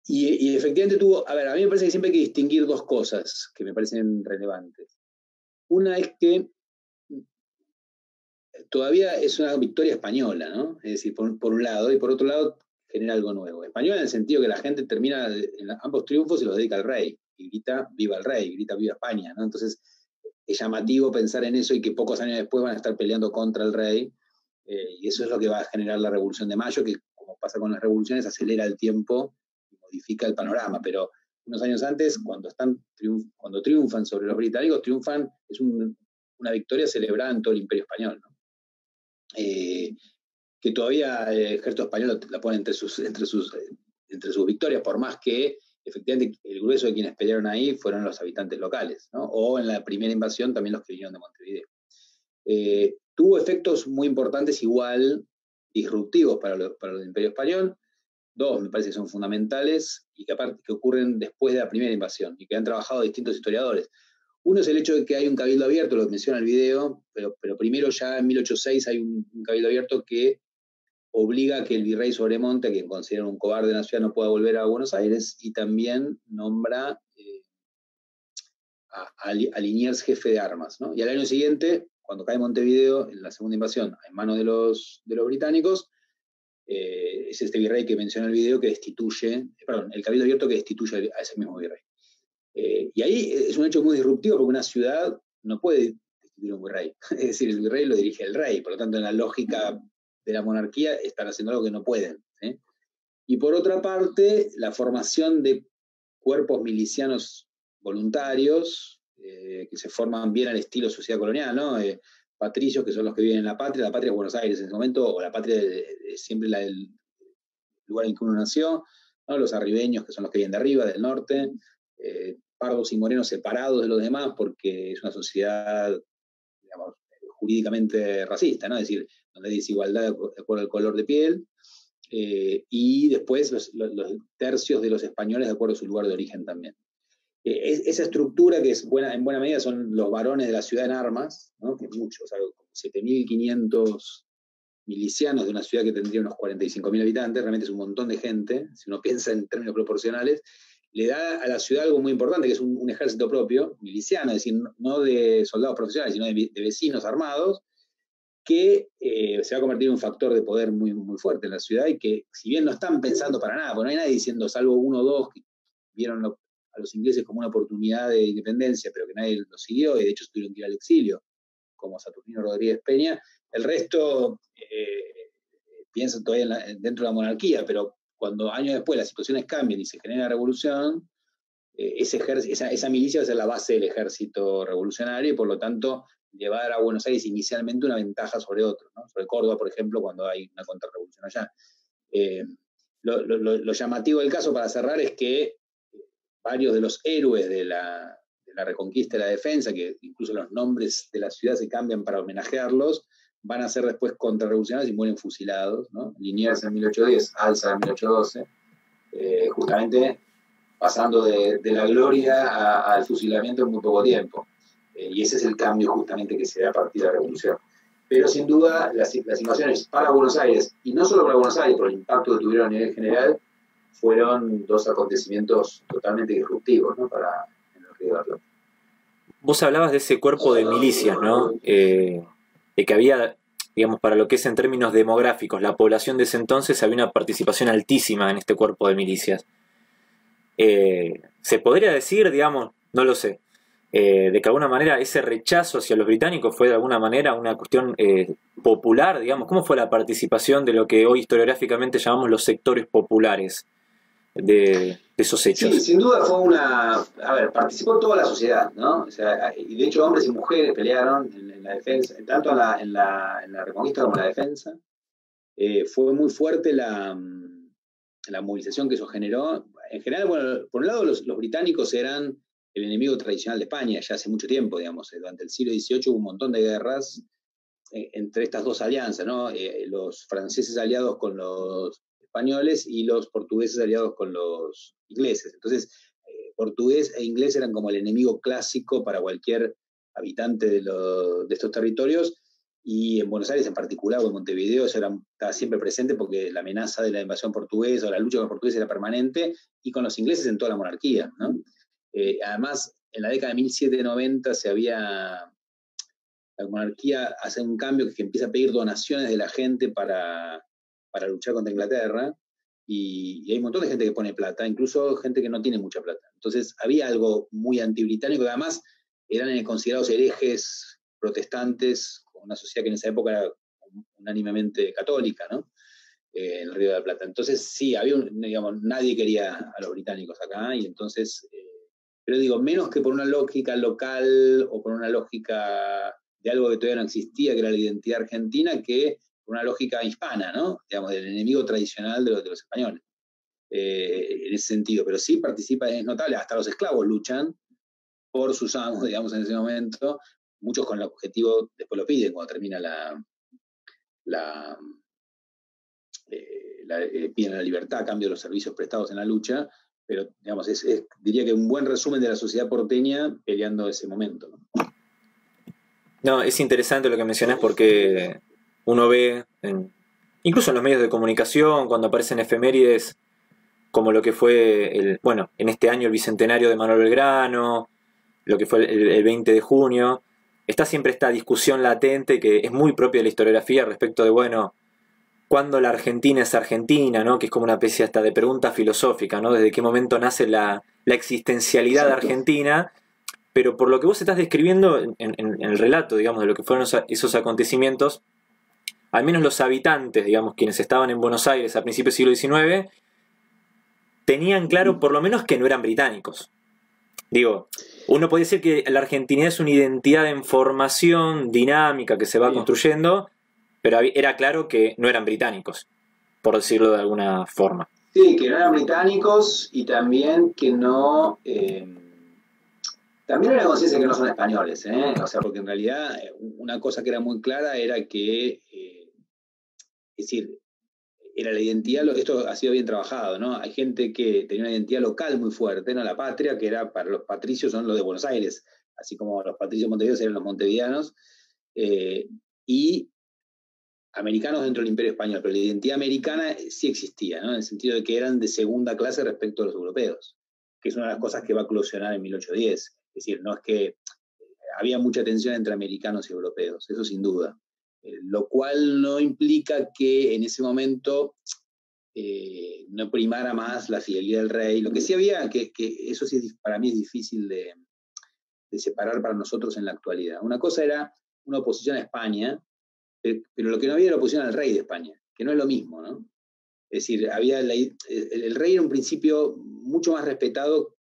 y, efectivamente tuvo, a ver, a mí me parece que siempre hay que distinguir dos cosas que me parecen relevantes. Una es que todavía es una victoria española, ¿no? Es decir, por, un lado, y por otro lado genera algo nuevo. Española en el sentido que la gente termina en ambos triunfos y los dedica al rey, y grita viva el rey, grita viva España. Entonces es llamativo pensar en eso y que pocos años después van a estar peleando contra el rey, eh, y eso es lo que va a generar la Revolución de Mayo, que pasa con las revoluciones, acelera el tiempo modifica el panorama, pero unos años antes, cuando, están, cuando triunfan sobre los británicos, triunfan, es una victoria celebrada en todo el imperio español. Eh, que todavía el ejército español la pone entre sus, entre, sus, entre sus victorias, por más que efectivamente el grueso de quienes pelearon ahí fueron los habitantes locales, o en la primera invasión también los que vinieron de Montevideo. Eh, tuvo efectos muy importantes igual disruptivos para, para el imperio español. Dos, me parece que son fundamentales y que aparte que ocurren después de la primera invasión y que han trabajado distintos historiadores. Uno es el hecho de que hay un cabildo abierto, lo menciona el video, pero, pero primero ya en 1806 hay un, cabildo abierto que obliga a que el virrey Sobremonte, quien considera un cobarde de la ciudad, no pueda volver a Buenos Aires, y también nombra eh, a, a, Liniers jefe de armas. ¿no? Y al año siguiente, cuando cae Montevideo en la segunda invasión en manos de los, de los británicos, eh, es este virrey que menciona el video que destituye, perdón, el cabildo abierto que destituye a ese mismo virrey. Eh, y ahí es un hecho muy disruptivo porque una ciudad no puede destituir un virrey. Es decir, el virrey lo dirige el rey, por lo tanto, en la lógica de la monarquía están haciendo algo que no pueden. Y por otra parte, la formación de cuerpos milicianos voluntarios eh, que se forman bien al estilo sociedad colonial, ¿no? Patricios, que son los que viven en la patria, la patria es Buenos Aires en ese momento, o la patria es siempre la, el lugar en que uno nació, los arribeños, que son los que vienen de arriba, del norte, eh, pardos y morenos separados de los demás, porque es una sociedad, digamos, jurídicamente racista, ¿no? es decir, donde hay desigualdad de acuerdo al color de piel, eh, y después los, tercios de los españoles de acuerdo a su lugar de origen también. Eh, esa estructura que es buena, en buena medida son los varones de la ciudad en armas, que muchos, o 7.500 milicianos de una ciudad que tendría unos 45.000 habitantes, realmente es un montón de gente, si uno piensa en términos proporcionales, le da a la ciudad algo muy importante, que es un, ejército propio, miliciano, es decir, no de soldados profesionales, sino de, vecinos armados, que eh, se va a convertir en un factor de poder muy, muy fuerte en la ciudad y que, si bien no están pensando para nada, porque no hay nadie diciendo, salvo uno o dos que vieron lo, a los ingleses como una oportunidad de independencia, pero que nadie lo siguió y de hecho tuvieron que ir al exilio, como Saturnino Rodríguez Peña. El resto eh, piensan todavía dentro de la monarquía, pero cuando años después las situaciones cambian y se genera revolución, eh, ese esa, esa, milicia va a ser la base del ejército revolucionario y por lo tanto llevar a Buenos Aires inicialmente una ventaja sobre otros, sobre Córdoba, por ejemplo, cuando hay una contrarrevolución allá. Eh, lo, llamativo del caso para cerrar es que varios de los héroes de la, reconquista y la defensa, que incluso los nombres de la ciudad se cambian para homenajearlos, van a ser después contrarrevolucionarios y mueren fusilados. Liniers en 1810, Alza en 1812, eh, justamente pasando de, la gloria al fusilamiento en muy poco tiempo. Eh, y ese es el cambio justamente que se da a partir de la revolución. Pero sin duda las, las invasiones para Buenos Aires, y no solo para Buenos Aires, por el impacto que tuvieron a nivel general, fueron dos acontecimientos totalmente disruptivos ¿no? para el Río de Vos hablabas de ese cuerpo de milicias, ¿no? Eh, de que había, digamos, para lo que es en términos demográficos, la población de ese entonces había una participación altísima en este cuerpo de milicias. Eh, ¿Se podría decir, digamos, no lo sé, eh, de que de alguna manera ese rechazo hacia los británicos fue de alguna manera una cuestión popular, digamos, ¿cómo fue la participación de lo que hoy historiográficamente llamamos los sectores populares de, esos hechos. Sí, sin duda fue una... A ver, participó toda la sociedad, ¿no? O sea, y de hecho hombres y mujeres pelearon en, la defensa, tanto en la, en, la, en la, reconquista como en la defensa. Eh, fue muy fuerte la, la movilización que eso generó. En general, bueno, por un lado los, los británicos eran el enemigo tradicional de España ya hace mucho tiempo, digamos. Eh, durante el siglo XVIII hubo un montón de guerras eh, entre estas dos alianzas, ¿no? los franceses aliados con los españoles y los portugueses aliados con los ingleses. Entonces, eh, portugués e inglés eran como el enemigo clásico para cualquier habitante de, de estos territorios y en Buenos Aires en particular o en Montevideo eso era, estaba siempre presente porque la amenaza de la invasión portuguesa o la lucha con los portugueses era permanente y con los ingleses en toda la monarquía. ¿no? Eh, además, en la década de 1790 se había, la monarquía hace un cambio que empieza a pedir donaciones de la gente para, para luchar contra Inglaterra, y, hay un montón de gente que pone plata, incluso gente que no tiene mucha plata. Entonces había algo muy antibritánico, además eran considerados herejes protestantes, una sociedad que en esa época era unánimemente católica, ¿no? Eh, en el Río de la Plata. Entonces sí, había digamos, nadie quería a los británicos acá, y entonces, eh, pero digo, menos que por una lógica local o por una lógica de algo que todavía no existía, que era la identidad argentina, que una lógica hispana, ¿no? Digamos, del enemigo tradicional de los, españoles. Eh, en ese sentido, pero sí participa, es notable, hasta los esclavos luchan por sus amos, digamos, en ese momento, muchos con el objetivo, después lo piden cuando termina la, la, eh, eh, piden la libertad a cambio de los servicios prestados en la lucha, pero digamos, es, diría que un buen resumen de la sociedad porteña peleando ese momento. ¿no? no, es interesante lo que mencionas porque uno ve en, incluso en los medios de comunicación, cuando aparecen efemérides como lo que fue, el, bueno, en este año el bicentenario de Manuel Belgrano, lo que fue el, el 20 de junio, está siempre esta discusión latente que es muy propia de la historiografía respecto de, bueno, cuándo la Argentina es Argentina, ¿no? Que es como una especie hasta de pregunta filosófica, ¿no? Desde qué momento nace la, existencialidad de Argentina. Pero por lo que vos estás describiendo en, el relato, digamos, de lo que fueron esos acontecimientos, al menos los habitantes, digamos, quienes estaban en Buenos Aires a principios del siglo XIX, tenían claro por lo menos que no eran británicos. Digo, uno puede decir que la Argentina es una identidad en formación dinámica que se va construyendo, pero era claro que no eran británicos, por decirlo de alguna forma. Sí, que no eran británicos y también que no... Eh, también era conciencia que no son españoles, ¿eh? o sea, porque en realidad eh, una cosa que era muy clara era que, es decir, era la identidad, esto ha sido bien trabajado, ¿no? Hay gente que tenía una identidad local muy fuerte, ¿no? La patria, que era para los patricios, son los de Buenos Aires, así como los patricios montevideanos eran los montevideanos, y americanos dentro del imperio español, pero la identidad americana sí existía, ¿no? en el sentido de que eran de segunda clase respecto a los europeos, que es una de las cosas que va a eclosionar en 1810. Es decir, no es que eh, había mucha tensión entre americanos y europeos, eso sin duda. Eh, lo cual no implica que en ese momento eh, no primara más la fidelidad del rey. Lo que sí había, que, que eso sí para mí es difícil de, de separar para nosotros en la actualidad. Una cosa era una oposición a España, pero lo que no había era la oposición al rey de España, que no es lo mismo, ¿no? Es decir, había el, rey era un principio mucho más respetado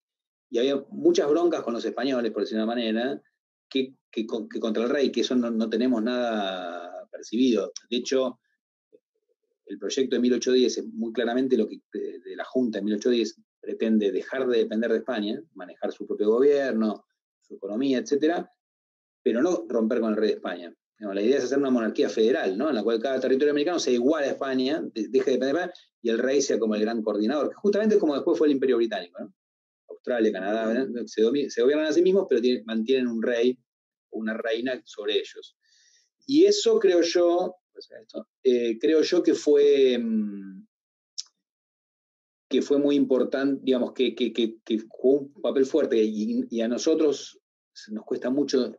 y había muchas broncas con los españoles, por decirlo de una manera, que, contra el rey, que eso no, tenemos nada percibido. De hecho, el proyecto de 1810 es muy claramente lo que de la Junta de 1810 pretende dejar de depender de España, manejar su propio gobierno, su economía, etcétera, pero no romper con el rey de España la idea es hacer una monarquía federal, ¿no? En la cual cada territorio americano sea igual a España, deje de depender y el rey sea como el gran coordinador, que justamente es como después fue el Imperio Británico, ¿no? Australia, Canadá, se, gobiernan a sí mismos, pero mantienen un rey o una reina sobre ellos. Y eso creo yo, eh, creo yo que fue, mm, que fue muy importante, digamos, que, jugó un papel fuerte y, a nosotros nos cuesta mucho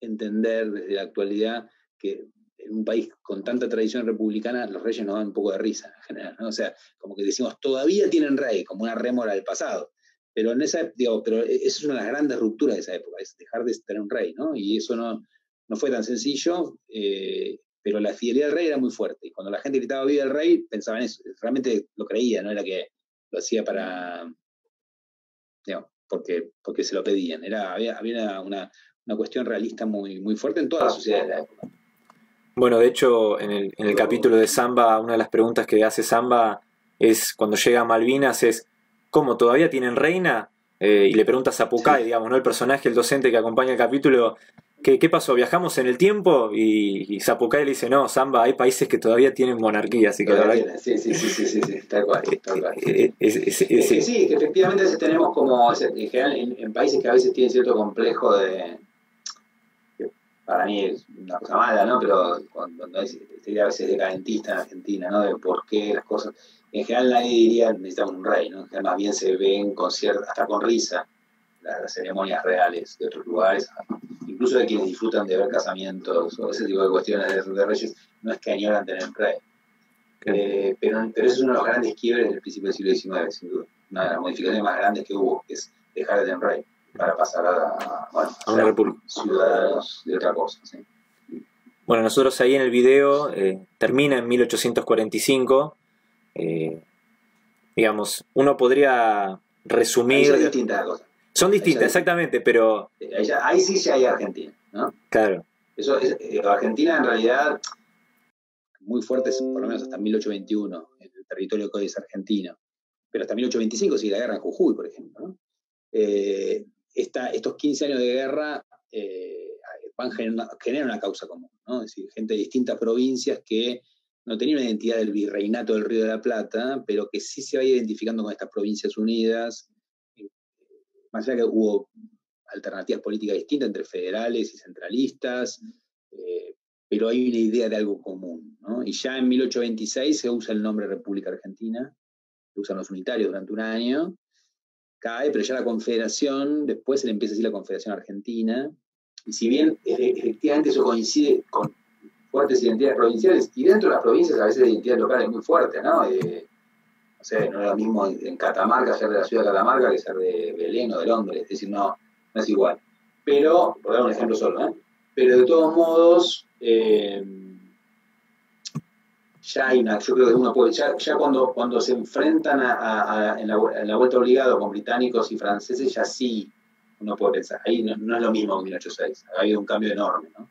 entender desde la actualidad que en un país con tanta tradición republicana los reyes nos dan un poco de risa en general. O sea, como que decimos, todavía tienen rey, como una rémora del pasado. Pero en esa, digo, pero e, eso es una de las grandes rupturas de esa época, es dejar de tener un rey, ¿no? Y eso no, no fue tan sencillo, eh, pero la fidelidad del rey era muy fuerte. Y cuando la gente gritaba viva el rey, pensaban eso, realmente lo creía, no era que lo hacía para, digamos, porque, porque se lo pedían. Era, había, había una, una cuestión realista muy, muy fuerte en toda la sociedad de la época. Bueno, de hecho, en el, en el capítulo de Samba, una de las preguntas que hace Samba es cuando llega a Malvinas es ¿cómo todavía tienen reina? Eh, y le pregunta a Zapucay, digamos, ¿no? El personaje, el docente que acompaña el capítulo, ¿qué, qué pasó? ¿Viajamos en el tiempo? Y, y Zapucay le dice, no, Samba, hay países que todavía tienen monarquía, así que Sí, sí, sí, sí, sí, sí, tal cual, tal cual. Eh, sí, que efectivamente tenemos como, en general, en países que a veces tienen cierto complejo de para mí es una cosa mala, ¿no? Pero cuando, sería a veces decadentista en Argentina, ¿no? De por qué las cosas. En general nadie diría necesitamos un rey, ¿no? más bien se ven con cierta, hasta con risa las, ceremonias reales de otros lugares, incluso de quienes disfrutan de ver casamientos o ese tipo de cuestiones de, reyes, no es que añoran tener un rey. Eh, pero, pero eso es uno de los grandes quiebres del principio del siglo XIX, sin duda. Una de las modificaciones más grandes que hubo, que es dejar de tener un rey para pasar a, bueno, una república. ciudadanos de otra cosa. Bueno, nosotros ahí en el video eh, termina en 1845. Eh, digamos, uno podría resumir. son distintas cosas. Son distintas, exactamente, pero. Ahí, sí ya hay Argentina, ¿no? Claro. Eso es, eh, Argentina en realidad, muy fuerte, por lo menos hasta 1821, en el territorio que es argentino. Pero hasta 1825 sigue la guerra en Jujuy, por ejemplo. ¿no? estos 15 años de guerra eh, van generan una causa común, ¿no? Es decir, gente de distintas provincias que no tenían una identidad del virreinato del Río de la Plata, pero que sí se va identificando con estas provincias unidas, eh, más allá que hubo alternativas políticas distintas entre federales y centralistas, eh, pero hay una idea de algo común. ¿no? Y ya en 1826 se usa el nombre República Argentina, se usan los unitarios durante un año, cae, pero ya la Confederación, después se le empieza a decir la Confederación Argentina, y si bien efectivamente eso coincide con fuertes identidades provinciales, y dentro de las provincias a veces la identidad local es muy fuerte, ¿no? Eh, no sé, no es lo mismo en Catamarca ser de la ciudad de Catamarca que ser de Belén o de Londres, es decir, no, no es igual. Pero, por dar un ejemplo solo, ¿eh? Pero de todos modos, eh, ya hay una, yo creo que uno puede, ya, cuando, cuando se enfrentan a, en, la, vuelta obligada con británicos y franceses, ya sí uno puede pensar, ahí no, es lo mismo que 1806, ha habido un cambio enorme, ¿no?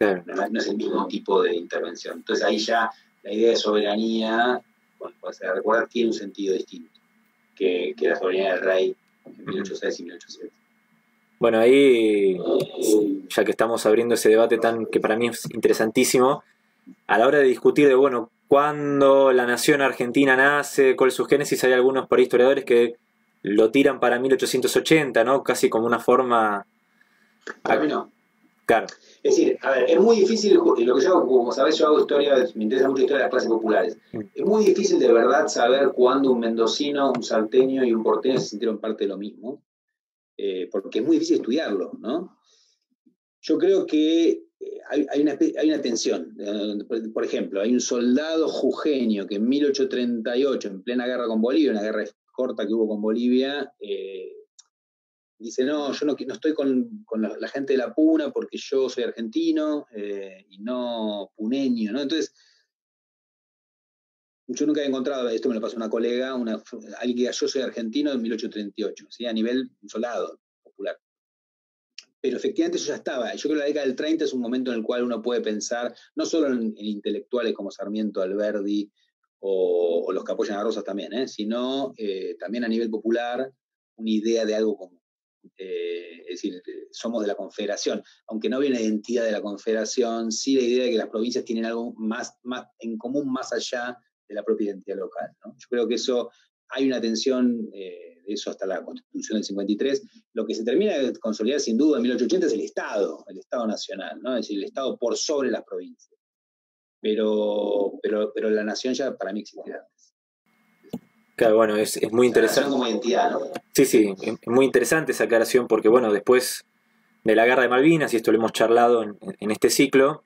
No, es el mismo tipo de intervención. Entonces ahí ya la idea de soberanía, bueno, pues, recuerda, tiene un sentido distinto que, que la soberanía del rey en 1806 y 1807. Bueno, ahí, ya que estamos abriendo ese debate tan que para mí es interesantísimo, a la hora de discutir de, bueno, cuándo la nación argentina nace, cuál es su génesis, hay algunos por historiadores que lo tiran para 1880, ¿no? Casi como una forma... A mí no. Claro. Es decir, a ver, es muy difícil, lo que yo hago, como sabes, yo hago historia, me interesa mucho la historia de las clases populares. Mm. Es muy difícil de verdad saber cuándo un mendocino, un salteño y un porteño se sintieron parte de lo mismo. Eh, porque es muy difícil estudiarlo, ¿no? Yo creo que eh, hay, una, hay tensión. Por ejemplo, hay un soldado jujeño que en 1838, en plena guerra con Bolivia, una guerra corta que hubo con Bolivia, eh, dice, no, yo no, estoy con, la, gente de la Puna porque yo soy argentino y no puneño, ¿no? Entonces, yo nunca he encontrado, esto me lo pasó una colega, alguien que yo soy argentino en 1838, ¿sí? a nivel soldado popular. Pero efectivamente eso ya estaba. Yo creo que la década del 30 es un momento en el cual uno puede pensar, no solo en, intelectuales como Sarmiento Alberdi o, los que apoyan a Rosas también, ¿eh? sino eh, también a nivel popular, una idea de algo común. Eh, es decir, somos de la Confederación. Aunque no había una identidad de la Confederación, sí la idea de que las provincias tienen algo más, más en común más allá de la propia identidad local. Yo creo que eso, hay una tensión eh, de eso hasta la Constitución del 53. Lo que se termina de consolidar sin duda en 1880 es el Estado, el Estado nacional, ¿no? es decir, el Estado por sobre las provincias. Pero, pero, pero la nación ya para mí antes. Claro, bueno, es, muy interesante. como identidad, ¿no? Sí, sí, es muy interesante esa aclaración porque, bueno, después de la guerra de Malvinas, y esto lo hemos charlado en este ciclo,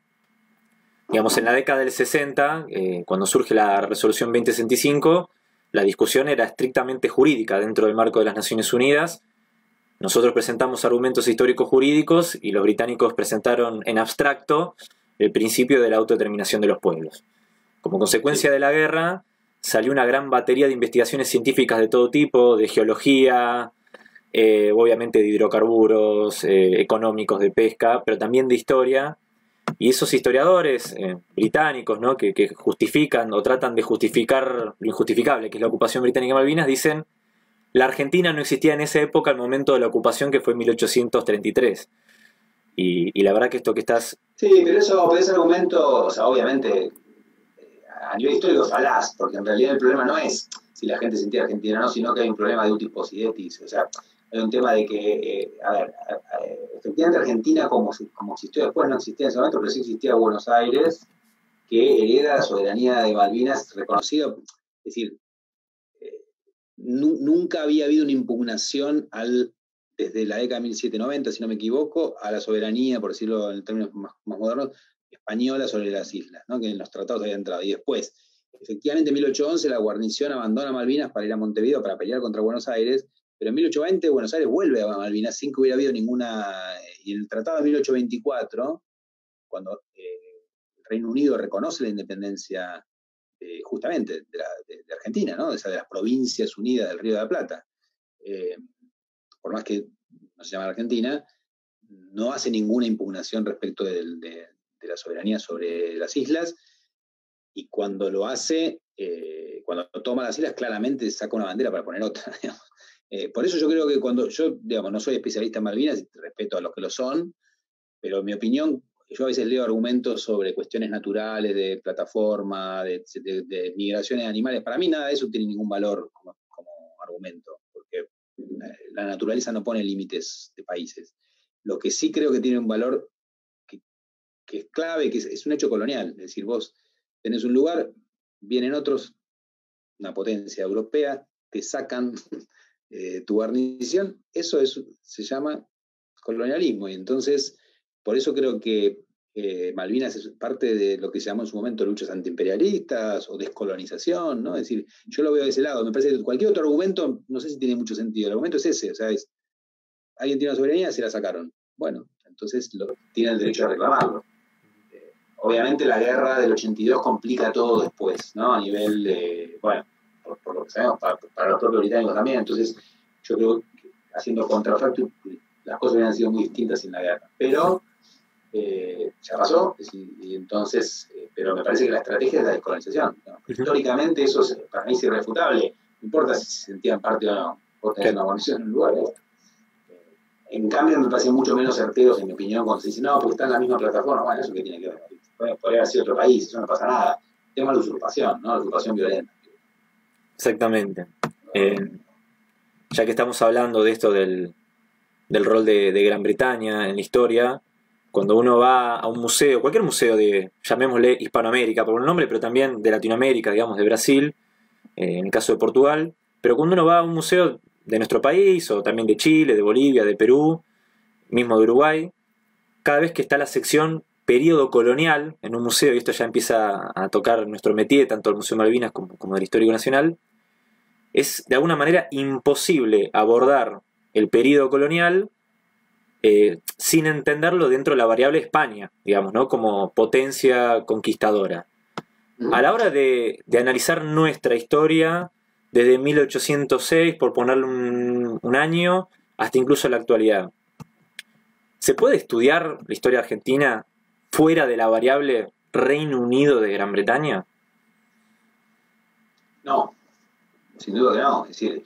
Digamos, en la década del 60, eh, cuando surge la resolución 2065, la discusión era estrictamente jurídica dentro del marco de las Naciones Unidas. Nosotros presentamos argumentos históricos jurídicos y los británicos presentaron en abstracto el principio de la autodeterminación de los pueblos. Como consecuencia de la guerra, salió una gran batería de investigaciones científicas de todo tipo, de geología, eh, obviamente de hidrocarburos, eh, económicos, de pesca, pero también de historia, y esos historiadores eh, británicos ¿no? que, justifican o tratan de justificar lo injustificable, que es la ocupación británica de Malvinas, dicen la Argentina no existía en esa época al momento de la ocupación que fue en 1833. Y, la verdad que esto que estás... Sí, pero eso, ese argumento, o sea, obviamente, a nivel histórico falaz, porque en realidad el problema no es si la gente sentía argentina o no, sino que hay un problema de utis possidetis. O sea, hay un tema de que, eh, a ver, efectivamente Argentina como, como existió después no existía en ese momento, pero sí existía Buenos Aires, que hereda la soberanía de Malvinas reconocido, es decir, eh, nunca había habido una impugnación al, desde la década de 1790, si no me equivoco, a la soberanía, por decirlo en términos más, modernos, española sobre las islas, que en los tratados había entrado. Y después, efectivamente, en 1811 la guarnición abandona Malvinas para ir a Montevideo para pelear contra Buenos Aires, pero en 1820 Buenos Aires vuelve a Malvinas sin que hubiera habido ninguna... Y en el Tratado de 1824, cuando eh, el Reino Unido reconoce la independencia eh, justamente de, Argentina, ¿no? de, las provincias unidas del Río de la Plata, eh, por más que no se llama Argentina, no hace ninguna impugnación respecto de, la soberanía sobre las islas, y cuando lo hace, cuando toma las islas, claramente saca una bandera para poner otra. Eh, por eso yo creo que cuando yo, digamos, no soy especialista en Malvinas, respeto a los que lo son, pero en mi opinión, yo a veces leo argumentos sobre cuestiones naturales, de plataforma, de, migraciones de animales. Para mí nada de eso tiene ningún valor como, argumento, porque la naturaleza no pone límites de países. Lo que sí creo que tiene un valor que, es clave, que es, un hecho colonial. Es decir, vos tenés un lugar, vienen otros, una potencia europea, te sacan eh, tu guarnición, eso es, se llama colonialismo. Y entonces, por eso creo que eh, Malvinas es parte de lo que se llamó en su momento luchas antiimperialistas o descolonización, ¿no? Es decir, yo lo veo de ese lado. Me parece que cualquier otro argumento, no sé si tiene mucho sentido. El argumento es ese, o sea, es, alguien tiene una soberanía, se la sacaron. Bueno, entonces lo, tiene el derecho a reclamarlo. Obviamente la guerra del 82 complica todo después, ¿no? A nivel de, bueno, por, lo que sabemos, para, los propios británicos también. Entonces, yo creo que haciendo contrafacto, las cosas hubieran sido muy distintas sin la guerra. Pero eh, ya pasó, y, entonces, eh, pero me parece que la estrategia es la descolonización. Históricamente eso es, para mí es irrefutable, no importa si se sentían parte o no, por tener una en un lugar. Eh, en cambio, me parecen mucho menos certeros, en mi opinión, cuando se dice, no, porque está en la misma plataforma, bueno, eso que tiene que ver, podría haber sido otro país, eso no pasa nada. El tema de la usurpación, ¿no? La usurpación violenta. Exactamente. ya que estamos hablando de esto del, del rol de, de Gran Bretaña en la historia, cuando uno va a un museo, cualquier museo de, llamémosle Hispanoamérica por un nombre, pero también de Latinoamérica, digamos, de Brasil, eh, en el caso de Portugal, pero cuando uno va a un museo de nuestro país, o también de Chile, de Bolivia, de Perú, mismo de Uruguay, cada vez que está la sección periodo colonial en un museo, y esto ya empieza a tocar nuestro métier, tanto el Museo Malvinas como, como del Histórico Nacional, es de alguna manera imposible abordar el periodo colonial eh, sin entenderlo dentro de la variable España, digamos, ¿no? Como potencia conquistadora. A la hora de, analizar nuestra historia, desde 1806, por ponerle un, año, hasta incluso la actualidad, ¿se puede estudiar la historia argentina fuera de la variable Reino Unido de Gran Bretaña? No, sin duda que no. Es decir,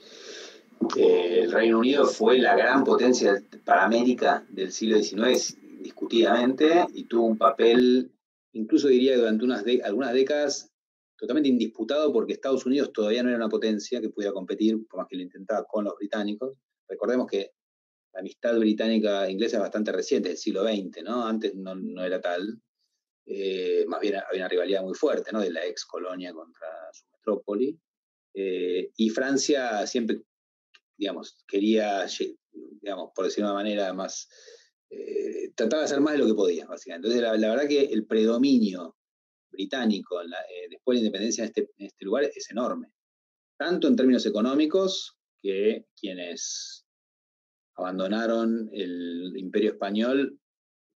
el Reino Unido fue la gran potencia para América del siglo XIX, discutidamente, y tuvo un papel, incluso diría durante unas algunas décadas, totalmente indisputado porque Estados Unidos todavía no era una potencia que pudiera competir, por más que lo intentaba, con los británicos. Recordemos que la amistad británica-inglesa es bastante reciente, del siglo XX, ¿no? Antes no, era tal. Eh, más bien había una rivalidad muy fuerte, ¿no? De la ex colonia contra su metrópoli. Eh, y Francia siempre digamos, quería, digamos, por decirlo de una manera más, eh, trataba de hacer más de lo que podía, básicamente. Entonces, la, verdad que el predominio británico eh, después de la independencia en este, en este lugar es enorme. Tanto en términos económicos, que quienes abandonaron el imperio español,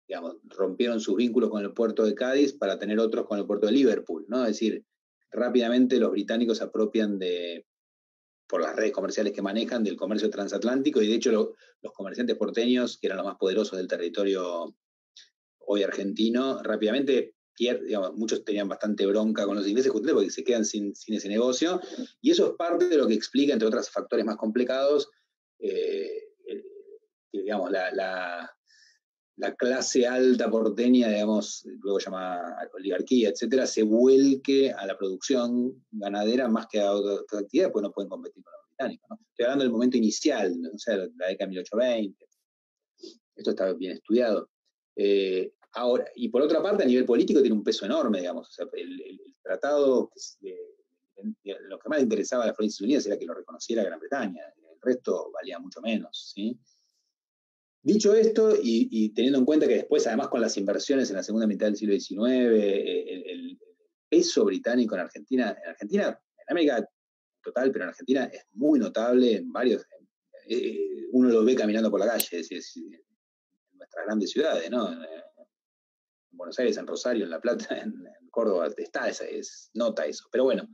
digamos, rompieron sus vínculos con el puerto de Cádiz para tener otros con el puerto de Liverpool, ¿no? Es decir, rápidamente los británicos se apropian de, por las redes comerciales que manejan del comercio transatlántico y de hecho los comerciantes porteños, que eran los más poderosos del territorio hoy argentino, rápidamente muchos tenían bastante bronca con los ingleses justamente porque se quedan sin, ese negocio y eso es parte de lo que explica, entre otros factores más complicados, eh, digamos, la, la clase alta porteña, digamos, luego llama oligarquía, etcétera, se vuelque a la producción ganadera más que a otra actividad, pues no pueden competir con los británicos. Estoy hablando del momento inicial, ¿no? sea, la década de 1820. Esto está bien estudiado. Eh, ahora, y por otra parte, a nivel político tiene un peso enorme, digamos. O sea, el, tratado, lo que más interesaba a las Provincias Unidas era que lo reconociera Gran Bretaña. El resto valía mucho menos. Dicho esto, y, teniendo en cuenta que después, además con las inversiones en la segunda mitad del siglo XIX, eh, el, peso británico en Argentina, en Argentina, en América total, pero en Argentina es muy notable en varios, eh, uno lo ve caminando por la calle, en nuestras grandes ciudades, ¿no? En, Buenos Aires, en Rosario, en La Plata, en, Córdoba, está esa, es, nota eso. Pero bueno,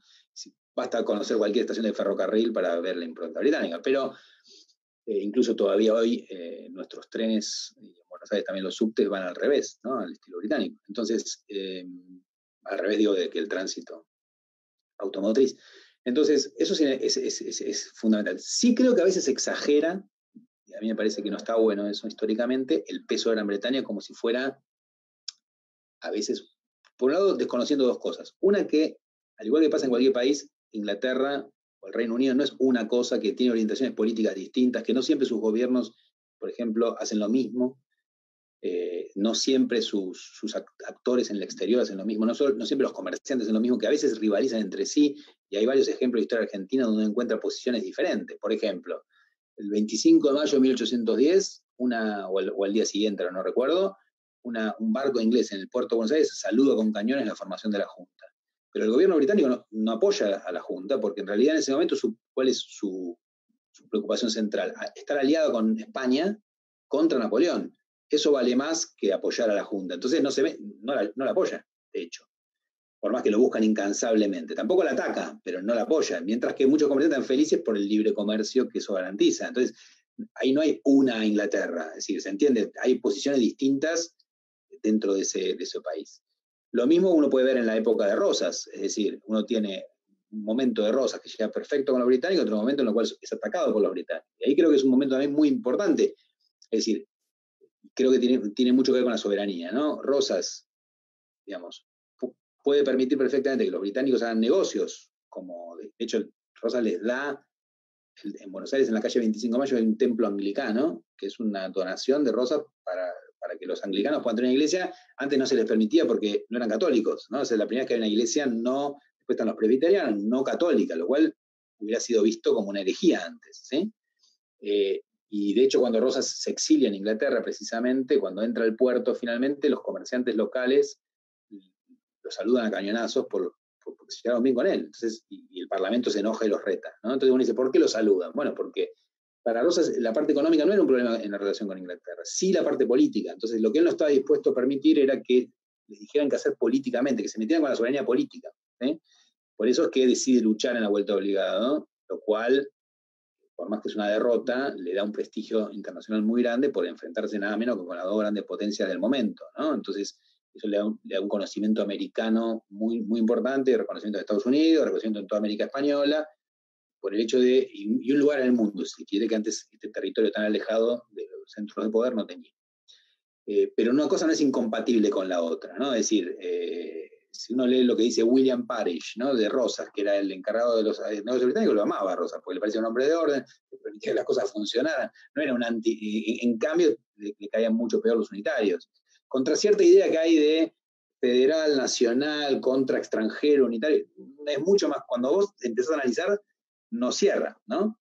basta conocer cualquier estación de ferrocarril para ver la impronta británica. Pero eh, incluso todavía hoy eh, nuestros trenes, y en Buenos Aires también los subtes, van al revés, ¿no? al estilo británico. Entonces, eh, al revés digo de que el tránsito automotriz. Entonces, eso es, fundamental. Sí creo que a veces exagera, y a mí me parece que no está bueno eso históricamente, el peso de Gran Bretaña como si fuera, a veces, por un lado, desconociendo dos cosas. Una que, al igual que pasa en cualquier país, Inglaterra o el Reino Unido no es una cosa que tiene orientaciones políticas distintas, que no siempre sus gobiernos, por ejemplo, hacen lo mismo. Eh, no siempre sus, actores en el exterior hacen lo mismo, no, no siempre los comerciantes hacen lo mismo, que a veces rivalizan entre sí, y hay varios ejemplos de historia argentina donde encuentra posiciones diferentes. Por ejemplo, el 25 de mayo de 1810, una, o, el, día siguiente, no recuerdo, un barco inglés en el puerto de Buenos Aires saluda con cañones la formación de la Junta. Pero el gobierno británico no, apoya a la Junta, porque en realidad en ese momento ¿cuál es su, preocupación central? Estar aliado con España contra Napoleón. Eso vale más que apoyar a la Junta. Entonces no, se no, la, no la apoya, de hecho. Por más que lo buscan incansablemente. Tampoco la ataca, pero no la apoya. Mientras que muchos comerciantes están felices por el libre comercio que eso garantiza. Entonces, ahí no hay una Inglaterra. Es decir, se entiende, hay posiciones distintas dentro de ese, país. Lo mismo uno puede ver en la época de Rosas, es decir, uno tiene un momento de Rosas que llega perfecto con los británicos, otro momento en el cual es atacado por los británicos. Y ahí creo que es un momento también muy importante, es decir, creo que tiene, mucho que ver con la soberanía, ¿no? Rosas, digamos, puede permitir perfectamente que los británicos hagan negocios, como de hecho Rosas les da, en Buenos Aires, en la calle 25 de Mayo, hay un templo anglicano, que es una donación de Rosas para para que los anglicanos puedan tener una iglesia, antes no se les permitía porque no eran católicos, ¿no? O la primera vez que hay una iglesia no, después están los presbiterianos, no católica, lo cual hubiera sido visto como una herejía antes. Eh, y de hecho, cuando Rosas se exilia en Inglaterra, precisamente, cuando entra al puerto finalmente, los comerciantes locales lo saludan a cañonazos por, porque se llevaron bien con él. Entonces, y, el Parlamento se enoja y los reta. Entonces uno dice, ¿por qué lo saludan? Bueno, porque para Rosas la parte económica no era un problema en la relación con Inglaterra, sí la parte política. Entonces lo que él no estaba dispuesto a permitir era que les dijeran qué hacer políticamente, que se metieran con la soberanía política. Por eso es que decide luchar en la vuelta obligada, lo cual, por más que es una derrota, le da un prestigio internacional muy grande por enfrentarse nada menos que con las dos grandes potencias del momento. Entonces eso le da, un, conocimiento americano muy, muy importante, reconocimiento de Estados Unidos, reconocimiento en toda América Española, por el hecho de, y un lugar en el mundo, si quiere, que antes este territorio tan alejado de los centros de poder no tenía. Eh, pero una cosa no es incompatible con la otra, ¿no? Es decir, eh, si uno lee lo que dice William Parrish, ¿no? De Rosas, que era el encargado de los negocios británicos, lo amaba a Rosas, porque le parecía un hombre de orden, que permitía que las cosas funcionaran, no era un anti, en, cambio le, caían mucho peor los unitarios. Contra cierta idea que hay de federal, nacional, contra extranjero, unitario, es mucho más, cuando vos empezás a analizar, no cierra, ¿no?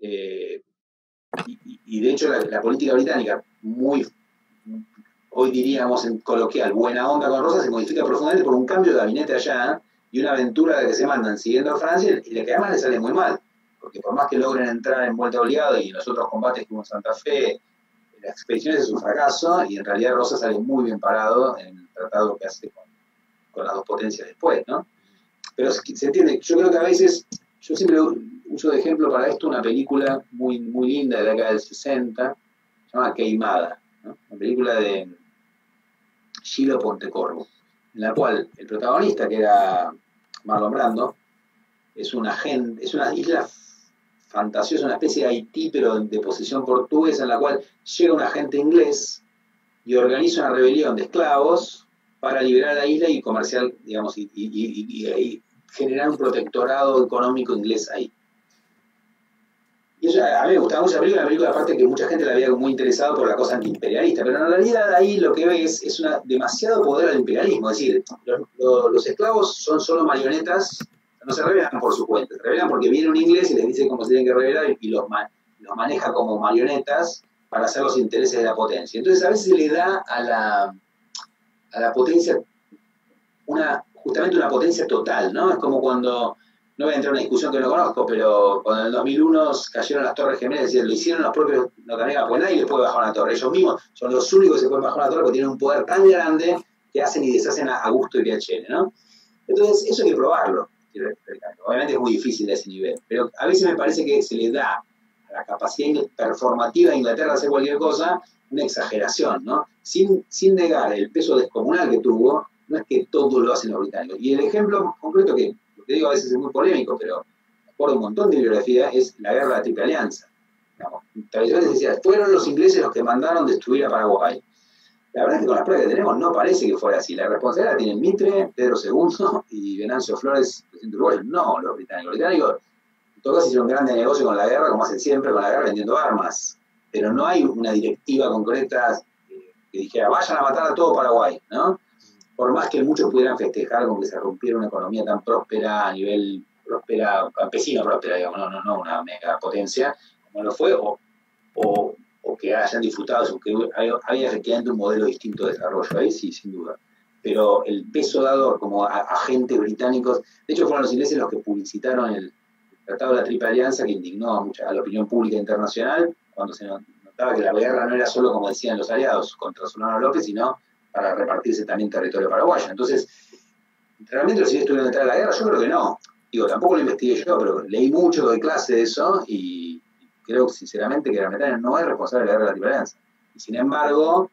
Eh, y, de hecho la, política británica, muy, hoy diríamos en coloquial, buena onda con Rosa, se modifica profundamente por un cambio de gabinete allá y una aventura que se mandan siguiendo a Francia y la que además le sale muy mal, porque por más que logren entrar en vuelta obligada y en los otros combates como Santa Fe, la expedición es un fracaso y en realidad Rosa sale muy bien parado en el tratado que hace con las dos potencias después, ¿no? Pero se entiende, yo creo que a veces yo siempre uso de ejemplo para esto una película muy, muy linda de la década del 60, se llama Queimada, una película de Gilo Pontecorvo, en la cual el protagonista, que era Marlon Brando, es una, es una isla fantasiosa, una especie de Haití, pero de posesión portuguesa, en la cual llega un agente inglés y organiza una rebelión de esclavos para liberar la isla y comercial, digamos, y, y generar un protectorado económico inglés ahí. Y a mí me gustaba mucho la película, la película aparte que mucha gente la había muy interesado por la cosa antiimperialista, pero en realidad ahí lo que ves es una, demasiado poder al imperialismo, es decir, los, esclavos son solo marionetas, no se revelan por su cuenta, se revelan porque viene un inglés y les dice cómo se tienen que revelar y los, los maneja como marionetas para hacer los intereses de la potencia. Entonces a veces le da a la, a la potencia una justamente una potencia total, ¿no? Es como cuando, no voy a entrar en una discusión que no conozco, pero cuando en el 2001 cayeron las torres gemelas, lo hicieron los propios norteamericanos, pues nadie les puede bajar una torre, ellos mismos son los únicos que se pueden bajar una torre porque tienen un poder tan grande que hacen y deshacen a, gusto y PHN, ¿no? Entonces, eso hay que probarlo. Obviamente es muy difícil de ese nivel, pero a veces me parece que se le da a la capacidad performativa de Inglaterra de hacer cualquier cosa una exageración, ¿no? Sin, sin negar el peso descomunal que tuvo, no es que todo lo hacen los británicos. Y el ejemplo concreto, que que digo a veces es muy polémico, pero acuerdo un montón de bibliografía, es la guerra de la Triple Alianza. tradicionalmente decía, fueron los ingleses los que mandaron destruir a Paraguay. La verdad es que con las pruebas que tenemos no parece que fuera así. La responsabilidad la tienen Mitre, Pedro II y Venancio Flores, presidente uruguayo. No, los británicos. Los británicos en todo caso hicieron un grande negocio con la guerra, como hacen siempre con la guerra, vendiendo armas. Pero no hay una directiva concreta que dijera, vayan a matar a todo Paraguay, ¿no? Por más que muchos pudieran festejar con que se rompiera una economía tan próspera a nivel próspera, campesino próspera, digamos, no, no, no una mega potencia, como lo fue, o, o, que hayan disfrutado, que había efectivamente un modelo distinto de desarrollo, ahí sí, sin duda. Pero el peso dado como agentes británicos, de hecho fueron los ingleses los que publicitaron el, Tratado de la Triple Alianza, que indignó a, mucha, a la opinión pública internacional, cuando se notaba que la guerra no era solo, como decían los aliados, contra Solano López, sino para repartirse también territorio paraguayo. Entonces, ¿realmente los ingleses tuvieron que entrar a la guerra? Yo creo que no. Digo, tampoco lo investigué yo, pero leí mucho, de clase de eso, y creo sinceramente que Gran Bretaña no es responsable de la guerra de la Alianza. Y sin embargo,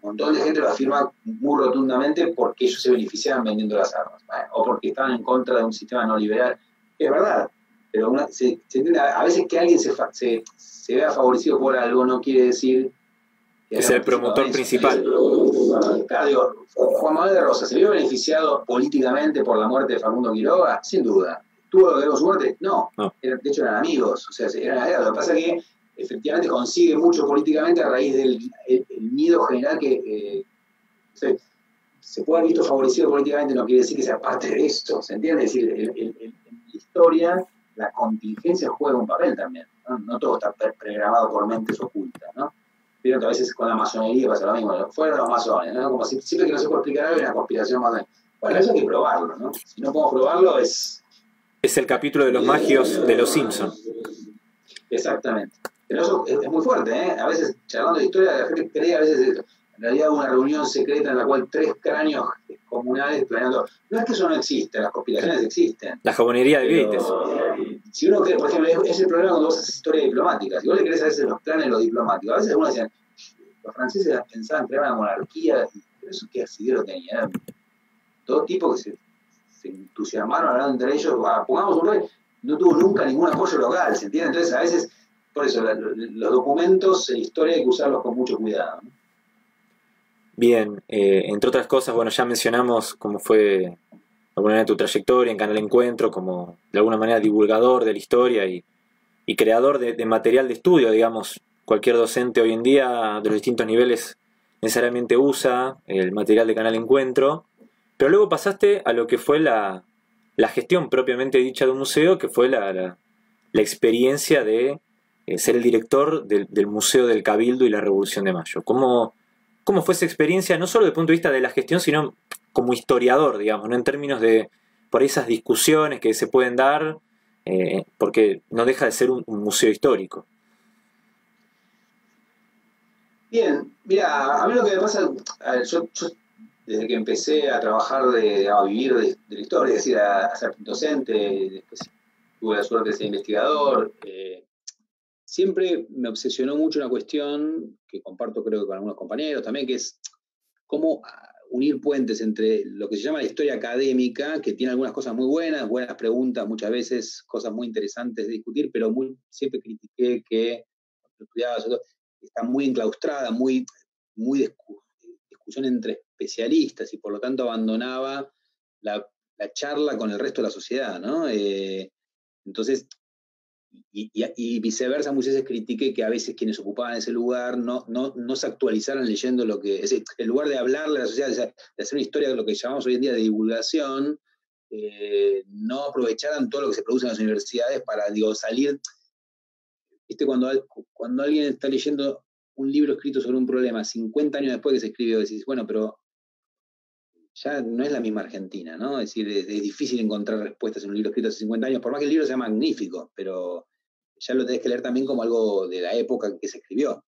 un montón de gente lo afirma muy rotundamente porque ellos se beneficiaban vendiendo las armas, o porque estaban en contra de un sistema no liberal. Es verdad, pero se, a veces que alguien se, se, vea favorecido por algo no quiere decir es el promotor principal. Claro, digo, Juan Manuel de Rosa, ¿se vio beneficiado políticamente por la muerte de Facundo Quiroga? Sin duda. ¿Tuvo que ver su muerte? No. de hecho, eran amigos, o sea, eran aliados. Lo que pasa es que efectivamente consigue mucho políticamente a raíz del miedo general que eh, se, puede haber visto favorecido políticamente, no quiere decir que sea parte de esto, ¿se entiende? Es decir, en la historia la contingencia juega un papel también. No, todo está pregrabado por mentes ocultas, ¿no? Pero que a veces con la masonería pasa lo mismo. Fueron los masones, ¿no? Como si, siempre que no se puede explicar algo, hay una conspiración más. Bueno, eso hay que probarlo, ¿no? Si no podemos probarlo, es. Es el capítulo de los magios de los Simpsons. Exactamente. Pero eso es, muy fuerte, ¿eh? A veces, charlando de historia, la gente cree a veces en realidad una reunión secreta en la cual tres cráneos comunales planeando. No es que eso no existe, las conspiraciones existen. La jabonería de Gates. Si uno cree, por ejemplo, es el problema cuando vos haces historia diplomática. Si vos le crees a veces los planes los diplomáticos, a veces uno decía, los franceses pensaban crear una monarquía, pero eso qué asidero tenía. todo tipo que se, entusiasmaron hablando entre ellos, pongamos un rey, no tuvo nunca ningún apoyo local, ¿se entiende? Entonces, a veces, por eso, los documentos en historia hay que usarlos con mucho cuidado. Bien, eh, entre otras cosas, bueno, ya mencionamos cómo fue alguna manera tu trayectoria en Canal Encuentro, como de alguna manera divulgador de la historia y, creador de, material de estudio, digamos. Cualquier docente hoy en día de los distintos niveles necesariamente usa el material de Canal Encuentro, pero luego pasaste a lo que fue la, gestión propiamente dicha de un museo, que fue la, experiencia de eh, ser el director del, del Museo del Cabildo y la Revolución de Mayo. ¿Cómo, cómo fue esa experiencia, no solo desde el punto de vista de la gestión, sino como historiador, digamos, ¿no? en términos de por esas discusiones que se pueden dar, eh, porque no deja de ser un, museo histórico. Bien, mira, a mí lo que me pasa, yo, desde que empecé a trabajar, de, a vivir de, la historia, es decir, a, ser docente, después tuve la suerte de ser investigador, eh, siempre me obsesionó mucho una cuestión que comparto creo que con algunos compañeros también, que es cómo unir puentes entre lo que se llama la historia académica, que tiene algunas cosas muy buenas, buenas preguntas, muchas veces cosas muy interesantes de discutir, pero siempre critiqué que está muy enclaustrada, muy, muy discusión entre especialistas y por lo tanto abandonaba la, charla con el resto de la sociedad, ¿no? Eh, entonces, y, viceversa, muchas veces critiqué que a veces quienes ocupaban ese lugar no, no, no se actualizaran leyendo lo que. Es en lugar de hablarle a la sociedad, de hacer una historia de lo que llamamos hoy en día de divulgación, eh, no aprovecharan todo lo que se produce en las universidades para, digo, salir. ¿Viste? Cuando, cuando alguien está leyendo un libro escrito sobre un problema 50 años después que se escribió, decís, bueno, pero ya no es la misma Argentina, ¿no? Es decir, es, difícil encontrar respuestas en un libro escrito hace 50 años, por más que el libro sea magnífico, pero ya lo tenés que leer también como algo de la época en que se escribió.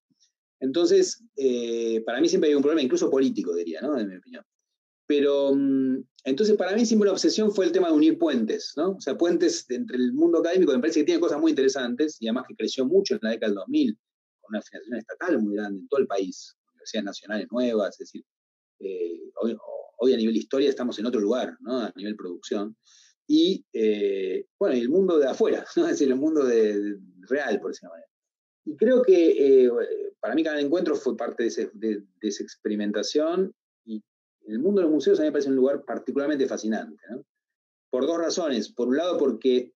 Entonces, eh, para mí siempre hay un problema, incluso político, diría, ¿no? En mi opinión. Pero, mm, entonces, para mí siempre la obsesión fue el tema de unir puentes, ¿no? O sea, puentes entre el mundo académico, me parece que tiene cosas muy interesantes, y además que creció mucho en la década del 2000, con una financiación estatal muy grande en todo el país, universidades nacionales nuevas, es decir, eh, hoy a nivel historia estamos en otro lugar, ¿no? A nivel producción. Y, eh, bueno, el mundo de afuera, ¿no? Es decir, el mundo de, real, por decirlo manera. Y creo que eh, para mí cada encuentro fue parte de, esa experimentación y el mundo de los museos a mí me parece un lugar particularmente fascinante, ¿no? Por dos razones. Por un lado, porque,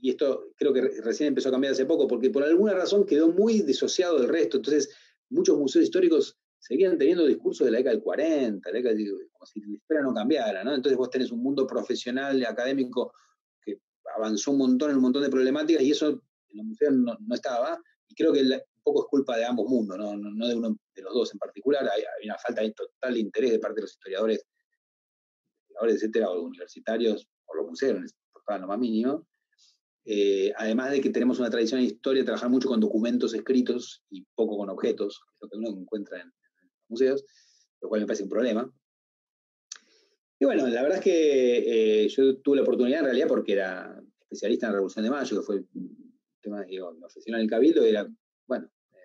y esto creo que recién empezó a cambiar hace poco, porque por alguna razón quedó muy disociado del resto. Entonces, muchos museos históricos seguían teniendo discursos de la década del 40, como si la historia no cambiara, ¿no? Entonces vos tenés un mundo profesional académico que avanzó un montón en un montón de problemáticas y eso en los museos no, estaba, y creo que un poco es culpa de ambos mundos, ¿no? No, de uno de los dos en particular, hay, una falta de total interés de parte de los historiadores, historiadores etcétera, o universitarios, por los museos, por lo más mínimo, eh, además de que tenemos una tradición en historia de trabajar mucho con documentos escritos y poco con objetos, que es lo que uno encuentra en, museos, lo cual me parece un problema. Y bueno, la verdad es que eh, yo tuve la oportunidad en realidad porque era especialista en la Revolución de Mayo, que fue el tema, digo, me ofrecieron el Cabildo, y era, bueno, eh,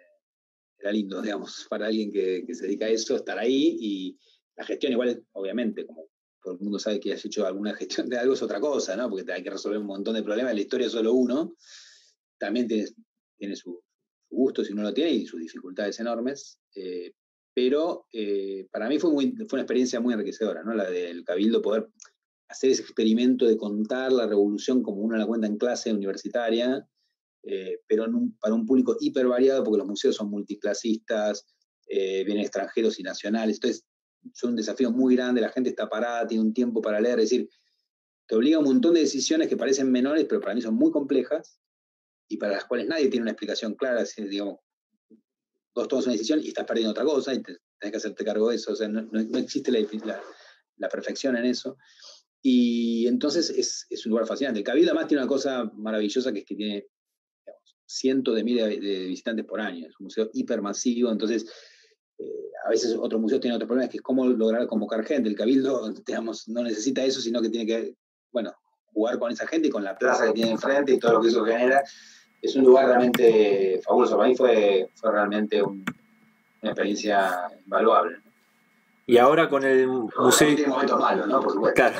era lindo, digamos, para alguien que, que, se dedica a eso, estar ahí y la gestión igual, obviamente, como todo el mundo sabe que has hecho alguna gestión de algo es otra cosa, ¿no? Porque hay que resolver un montón de problemas, la historia es solo uno, también tiene, tiene su, gusto si uno lo tiene y sus dificultades enormes, eh, pero eh, para mí fue, una experiencia muy enriquecedora, ¿no? La del Cabildo, poder hacer ese experimento de contar la revolución como uno la cuenta en clase universitaria, eh, pero para un público hiper variado, porque los museos son multiclasistas, eh, vienen extranjeros y nacionales, entonces son un desafío muy grande, la gente está parada, tiene un tiempo para leer, es decir, te obliga a un montón de decisiones que parecen menores, pero para mí son muy complejas y para las cuales nadie tiene una explicación clara, digamos, vos tomas una decisión y estás perdiendo otra cosa y tenés que hacerte cargo de eso. O sea, no, existe la, perfección en eso. Y entonces es, un lugar fascinante. El Cabildo además tiene una cosa maravillosa que es que tiene cientos de miles de, visitantes por año. Es un museo hipermasivo, entonces eh, a veces otros museos tienen otros problemas, que es cómo lograr convocar gente. El Cabildo, digamos, no necesita eso, sino que tiene que, bueno, jugar con esa gente y con la plaza que tiene enfrente y todo lo que eso genera es un lugar realmente fabuloso. Para mí fue, fue realmente una experiencia invaluable. Y ahora con el museo. Tiene momentos malos, ¿no? Por supuesto. Claro.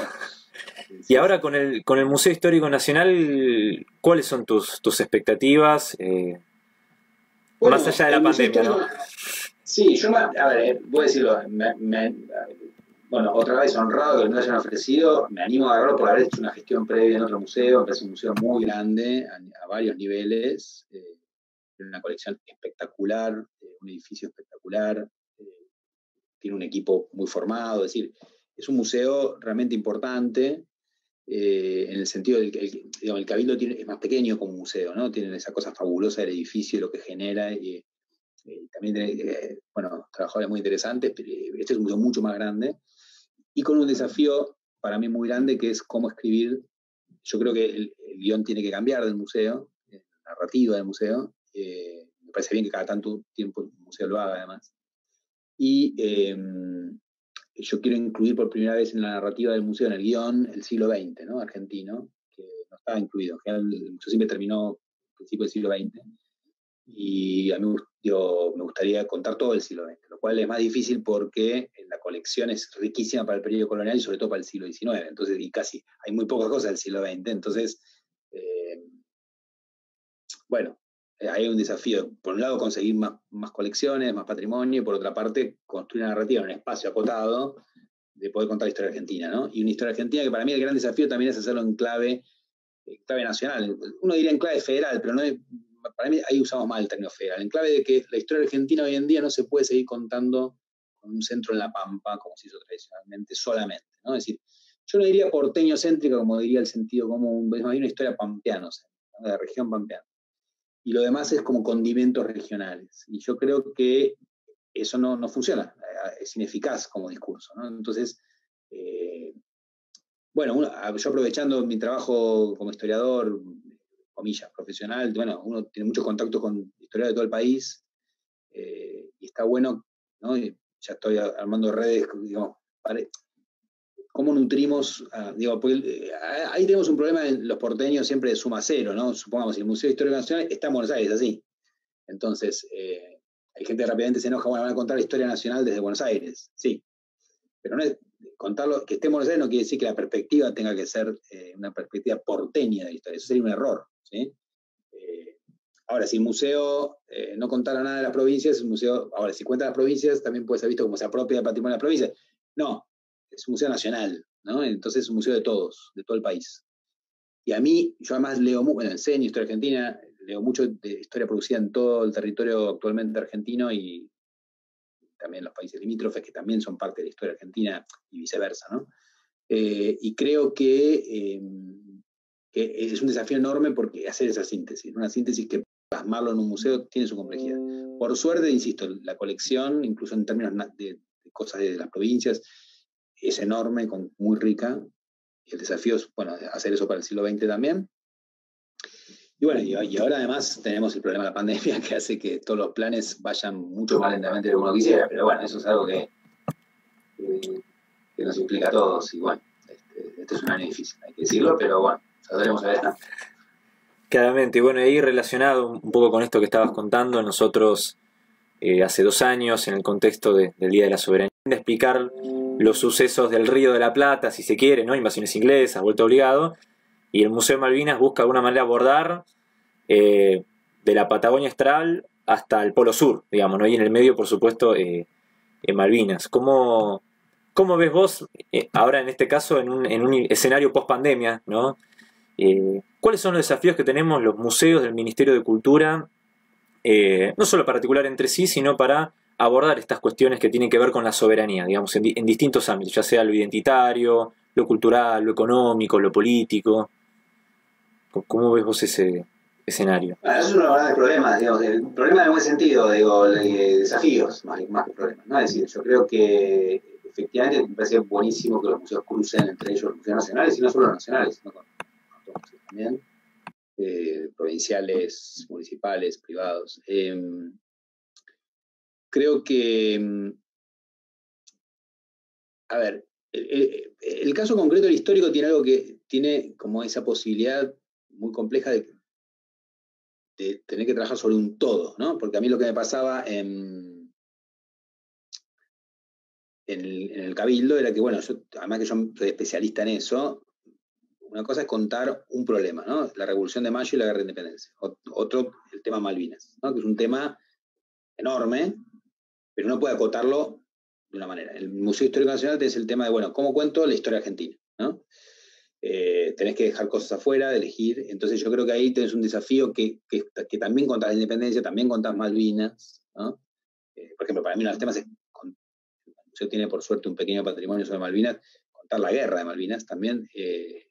Y ahora con el, con el Museo Histórico Nacional, ¿cuáles son tus, tus expectativas? Eh, más allá de la pandemia, ¿no? Sí, yo, a ver, voy a decirlo, me, bueno, otra vez honrado que me hayan ofrecido, me animo a agarrarlo por haber hecho una gestión previa en otro museo, me un museo muy grande, a, varios niveles, eh, una colección espectacular, eh, un edificio espectacular, eh, tiene un equipo muy formado, es decir, es un museo realmente importante, en el sentido del que el, Cabildo tiene, es más pequeño como museo, ¿no? Tiene esa cosa fabulosa del edificio, lo que genera, y, también bueno, trabajadores muy interesantes, pero este es un museo mucho más grande, y con un desafío para mí muy grande que es cómo escribir. Yo creo que el, guion tiene que cambiar del museo, la narrativa del museo. Eh, me parece bien que cada tanto tiempo el museo lo haga además. Y em, yo quiero incluir por primera vez en la narrativa del museo, en el guion, el siglo XX, ¿no? Argentino, que no estaba incluido. En general, el museo siempre terminó al principio del siglo XX y a mí me gustaría contar todo el siglo XX, lo cual es más difícil porque la colección es riquísima para el periodo colonial y sobre todo para el siglo XIX, entonces, y casi hay muy pocas cosas del siglo XX, entonces, eh, bueno, eh, hay un desafío, por un lado conseguir más, más colecciones, más patrimonio, y por otra parte construir una narrativa en un espacio acotado de poder contar la historia argentina, ¿no? Y una historia argentina que para mí el gran desafío también es hacerlo en clave, en clave nacional. Uno diría en clave federal, pero no es, para mí ahí usamos mal el término federal, en clave de que la historia argentina hoy en día no se puede seguir contando con un centro en la Pampa, como se hizo tradicionalmente, solamente. ¿no? Es decir, yo no diría porteño-céntrica, como diría el sentido común, es más bien una historia pampeana, de la región pampeana. Y lo demás es como condimentos regionales. Y yo creo que eso no, no funciona, es ineficaz como discurso. Entonces, eh, bueno, yo aprovechando mi trabajo como historiador, comillas, profesional, bueno, uno tiene muchos contactos con historiadores de todo el país eh, y está bueno, ¿no? ya estoy armando redes, digamos, ¿cómo nutrimos? digo, eh, ahí tenemos un problema en los porteños siempre de suma cero, ¿no? Supongamos, el Museo de Historia Nacional está en Buenos Aires, así. Entonces, eh, hay gente que rápidamente se enoja, bueno, van a contar la historia nacional desde Buenos Aires, sí. Pero no es, contarlo, que esté en Buenos Aires no quiere decir que la perspectiva tenga que ser una perspectiva porteña de la historia, eso sería un error. Eh, ahora, si el museo eh, no contara nada de las provincias, el museo, ahora, si cuenta las provincias, también puede ser visto como se apropia del patrimonio de la provincia. No, es un museo nacional, ¿no? Entonces es un museo de todos, de todo el país. Y a mí, yo además leo, bueno, enseño historia argentina, leo mucho de historia producida en todo el territorio actualmente argentino y también los países limítrofes, que también son parte de la historia argentina y viceversa, ¿no? Eh, y creo que, que, es un desafío enorme porque hacer esa síntesis, una síntesis que plasmarlo en un museo tiene su complejidad. Por suerte, insisto, la colección, incluso en términos de, cosas de las provincias, es enorme, muy rica. Y el desafío es, bueno, hacer eso para el siglo XX también. Y bueno, y, ahora además tenemos el problema de la pandemia que hace que todos los planes vayan mucho más lentamente de que uno quisiera. Pero bueno, eso es algo que, que, nos implica a todos. Y bueno, este, este, es un año difícil, hay que decirlo, pero bueno, Claramente, y bueno, ahí relacionado un poco con esto que estabas contando, nosotros eh, hace dos años, en el contexto del Día de la Soberanía, de explicar los sucesos del Río de la Plata, si se quiere, ¿no? Invasiones inglesas, vuelta obligado, y el Museo de Malvinas busca de alguna manera abordar eh, de la Patagonia Estral hasta el Polo Sur, digamos, ¿no? Y en el medio, por supuesto, eh, en Malvinas. ¿Cómo, ¿Cómo, ves vos, ahora en este caso, en un, en un escenario post-pandemia, ¿no? Eh, ¿Cuáles son los desafíos que tenemos los museos del Ministerio de Cultura, eh, no solo para articular entre sí, sino para abordar estas cuestiones que tienen que ver con la soberanía, digamos, en, distintos ámbitos, ya sea lo identitario, lo cultural, lo económico, lo político? ¿Cómo ves vos ese escenario? Bueno, eso es uno de los grandes problemas, digamos, el problema en buen sentido, digo, desafíos más, que problemas, ¿no? Es decir, yo creo que efectivamente me parece buenísimo que los museos crucen entre ellos los museos nacionales y no solo los nacionales, sino también, eh, provinciales, municipales, privados. Em, creo que, em, a ver, el, caso concreto del histórico tiene algo que tiene como esa posibilidad muy compleja de, tener que trabajar sobre un todo, ¿no? Porque a mí lo que me pasaba en, en, el, en el cabildo era que, bueno, yo, además que yo soy especialista en eso, una cosa es contar un problema, ¿no? La Revolución de Mayo y la Guerra de Independencia. Otro, el tema Malvinas. Que es un tema enorme, pero uno puede acotarlo de una manera. El Museo Histórico Nacional es el tema de, bueno, ¿cómo cuento la historia argentina? Eh, tenés que dejar cosas afuera, elegir. Entonces yo creo que ahí tenés un desafío que, que, también contás la independencia, también contás Malvinas. Eh, por ejemplo, para mí uno de los temas es, el museo tiene por suerte un pequeño patrimonio sobre Malvinas, contar la guerra de Malvinas también. Eh,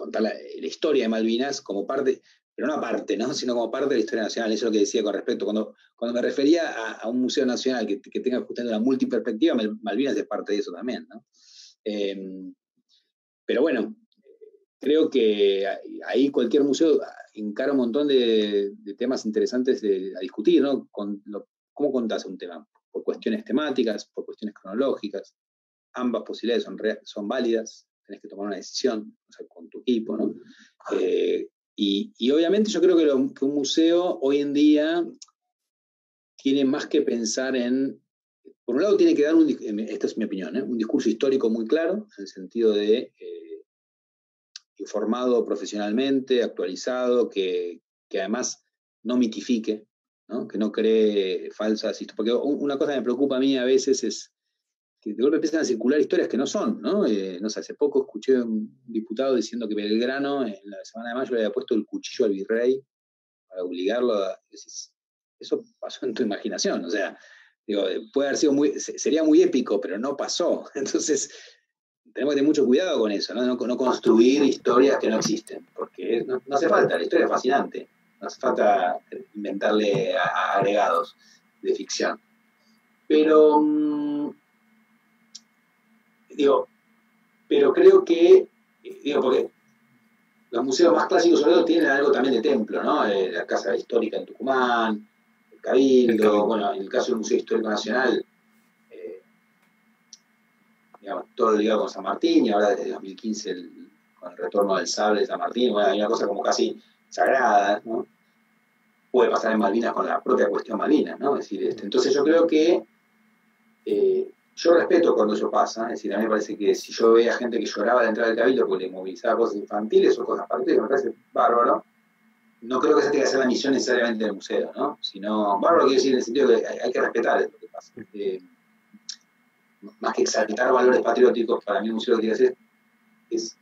contar la, historia de Malvinas como parte, pero no aparte, ¿no? sino como parte de la historia nacional. Eso es lo que decía con respecto. Cuando, cuando me refería a, un museo nacional que, tenga justamente una multiperspectiva, Malvinas es parte de eso también. ¿no? Em, pero bueno, creo que ahí cualquier museo encara un montón de, temas interesantes a discutir, ¿no? ¿Cómo contás un tema? Por cuestiones temáticas, por cuestiones cronológicas. Ambas posibilidades son, son válidas tenés que tomar una decisión con tu equipo, ¿no? Eh, y, obviamente yo creo que, un museo hoy en día tiene más que pensar en, por un lado tiene que dar, un, esta es mi opinión, ¿eh? un discurso histórico muy claro, en el sentido de eh, informado profesionalmente, actualizado, que, que además no mitifique, ¿no? que no cree falsas historias. Porque una cosa que me preocupa a mí a veces es que de golpe empiezan a circular historias que no son, ¿no? Eh, no sé, hace poco escuché a un diputado diciendo que Belgrano en la semana de mayo le había puesto el cuchillo al virrey para obligarlo a... Eso pasó en tu imaginación, o sea, digo, puede haber sido muy, sería muy épico, pero no pasó. Entonces, tenemos que tener mucho cuidado con eso, ¿no? No, construir historias que no existen, porque no, hace falta, la historia es fascinante, no hace falta inventarle agregados de ficción. Pero mm, digo, pero creo que, digo, porque los museos más clásicos sobre todo tienen algo también de templo, ¿no? Eh, la Casa Histórica en Tucumán, el Cabildo, bueno, en el caso del Museo Histórico Nacional, eh, digamos, todo ligado con San Martín, y ahora desde 2015 con el retorno del sable de San Martín, bueno, hay una cosa como casi sagrada, ¿no? Puede pasar en Malvinas con la propia cuestión Malvinas, ¿no? Es decir, este, entonces yo creo que eh, yo respeto cuando eso pasa, es decir, a mí me parece que si yo veía gente que lloraba de entrar al cabildo porque le movilizaba cosas infantiles o cosas parecidas, me parece bárbaro. No creo que esa tenga que ser la misión necesariamente del museo, ¿no? Sino, bárbaro quiere decir en el sentido que hay, que respetar lo que pasa. Eh, más que exaltar valores patrióticos, para mí el museo lo que tiene que hacer es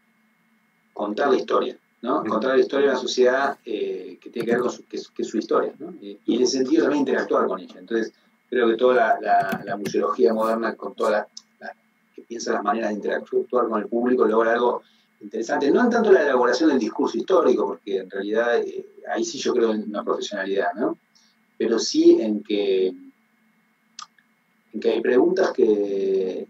contar la historia, ¿no? Contar la historia de una sociedad eh, que tiene que ver con su, que, su historia, ¿no? Y, y en ese sentido también interactuar con ella. Entonces, creo que toda la, museología moderna, con toda la, que piensa las maneras de interactuar con el público, logra algo interesante. No en tanto la elaboración del discurso histórico, porque en realidad eh, ahí sí yo creo en una profesionalidad, ¿no? Pero sí en que, en que hay preguntas que,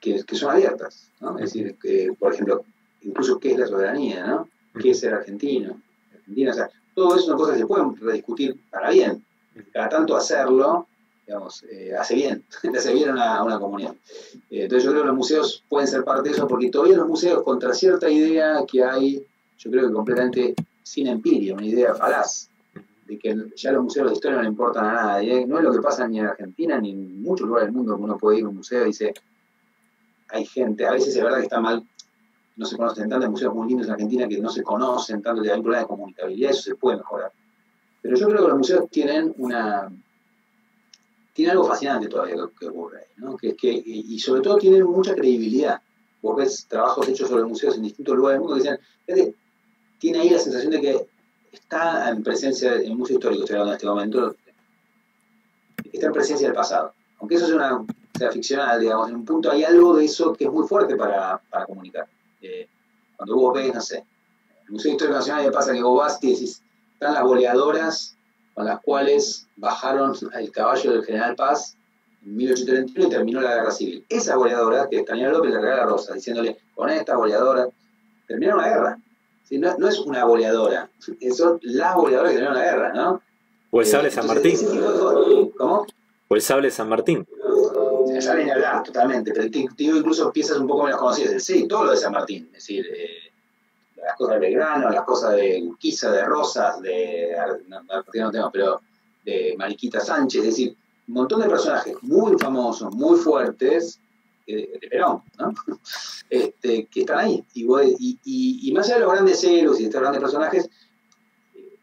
que, son abiertas, ¿no? Es decir, que, por ejemplo, incluso qué es la soberanía, ¿no? ¿Qué es ser argentino? Argentina, o sea, todo eso son cosas que se pueden rediscutir para bien. Cada tanto hacerlo, digamos, eh, hace bien, hace bien a una, comunidad. Eh, entonces yo creo que los museos pueden ser parte de eso, porque todavía los museos, contra cierta idea que hay, yo creo que completamente sin empiria, una idea falaz, de que ya los museos de historia no le importan a nadie, no es lo que pasa ni en Argentina ni en muchos lugares del mundo que uno puede ir a un museo y dice, hay gente, a veces es verdad que está mal, no se conocen tantos museos muy lindos en Argentina que no se conocen tanto, hay un problema de comunicabilidad, eso se puede mejorar. Pero yo creo que los museos tienen una tiene algo fascinante todavía que, ocurre ¿no? que, que, y sobre todo tienen mucha credibilidad. Vos ves trabajos hechos sobre museos en distintos lugares del mundo que dicen, tiene ahí la sensación de que está en presencia, en museo histórico estoy hablando en este momento, está en presencia del pasado. Aunque eso sea una sea ficcional, digamos, en un punto hay algo de eso que es muy fuerte para, para comunicar. Eh, cuando vos ves, no sé, el Museo Histórico Nacional me pasa que vos vas y decís, están las goleadoras con las cuales bajaron el caballo del general Paz en 1831 y terminó la guerra civil. Esa goleadora, que Tania López, le regala Rosa, diciéndole, con esta goleadora, terminaron la guerra. No, es una goleadora, son las goleadoras que terminaron la guerra, ¿no? O el sable eh, San Martín. ¿Cómo? O el sable San Martín. Ya ni hablar, totalmente. Pero te, digo incluso piezas un poco menos conocidas. Sí, todo lo de San Martín. Es decir, eh, las cosas de Belgrano, las cosas de Urquiza, de Rosas, de. No, no pero de Mariquita Sánchez, es decir, un montón de personajes muy famosos, muy fuertes, eh, de Perón, ¿no? Este, que están ahí. Y, y, más allá de los grandes héroes y estos grandes personajes, eh,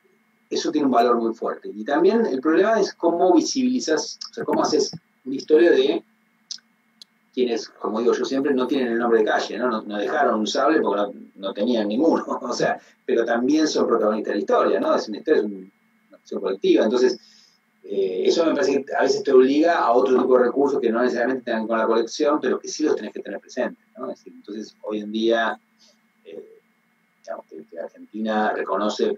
eso tiene un valor muy fuerte. Y también el problema es cómo visibilizas, o sea, cómo haces una historia de quienes, como digo yo siempre, no tienen el nombre de calle, ¿no? No, dejaron un sable porque no, tenían ninguno, o sea, pero también son protagonistas de la historia, ¿no? Es una historia, una acción colectiva, entonces eh, eso me parece que a veces te obliga a otro tipo de recursos que no necesariamente tengan con la colección, pero que sí los tenés que tener presentes, entonces hoy en día, eh, digamos, que, Argentina reconoce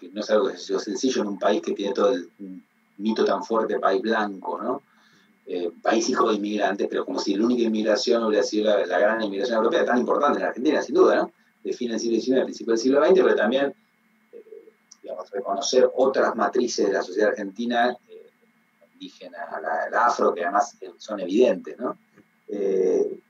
que no es algo sencillo en un país que tiene todo el mito tan fuerte, país blanco, ¿no? Eh, país hijo de inmigrantes, pero como si la única inmigración hubiera sido la, gran inmigración europea, tan importante en Argentina, sin duda, ¿no? De fin del siglo XIX, principio del siglo XX, pero también, eh, digamos, reconocer otras matrices de la sociedad argentina, eh, indígena, la, la, afro, que además son evidentes, ¿no?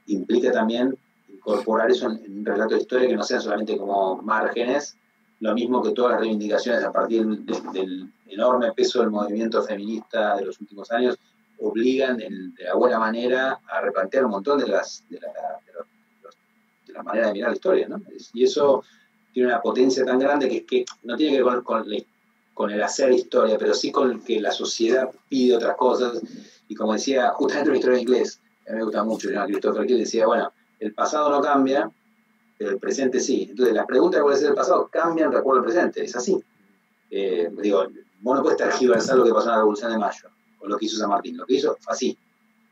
implica también incorporar eso en, un relato de historia que no sean solamente como márgenes, lo mismo que todas las reivindicaciones a partir del enorme peso del movimiento feminista de los últimos años, obligan de la buena manera a replantear un montón de las de la, de manera de mirar la historia, ¿no? Y eso tiene una potencia tan grande que es que no tiene que ver con, con, el hacer historia, pero sí con que la sociedad pide otras cosas. Y como decía, justamente una historia en inglés, a mí me gusta mucho, ¿no? Christopher Kiel decía, bueno, el pasado no cambia, pero el presente sí. Entonces, las preguntas que ser el pasado cambian de acuerdo al presente, es así. Eh, digo, vos no puedes tergiversar lo que pasó en la Revolución de Mayo o lo que hizo San Martín. Lo que hizo fue así,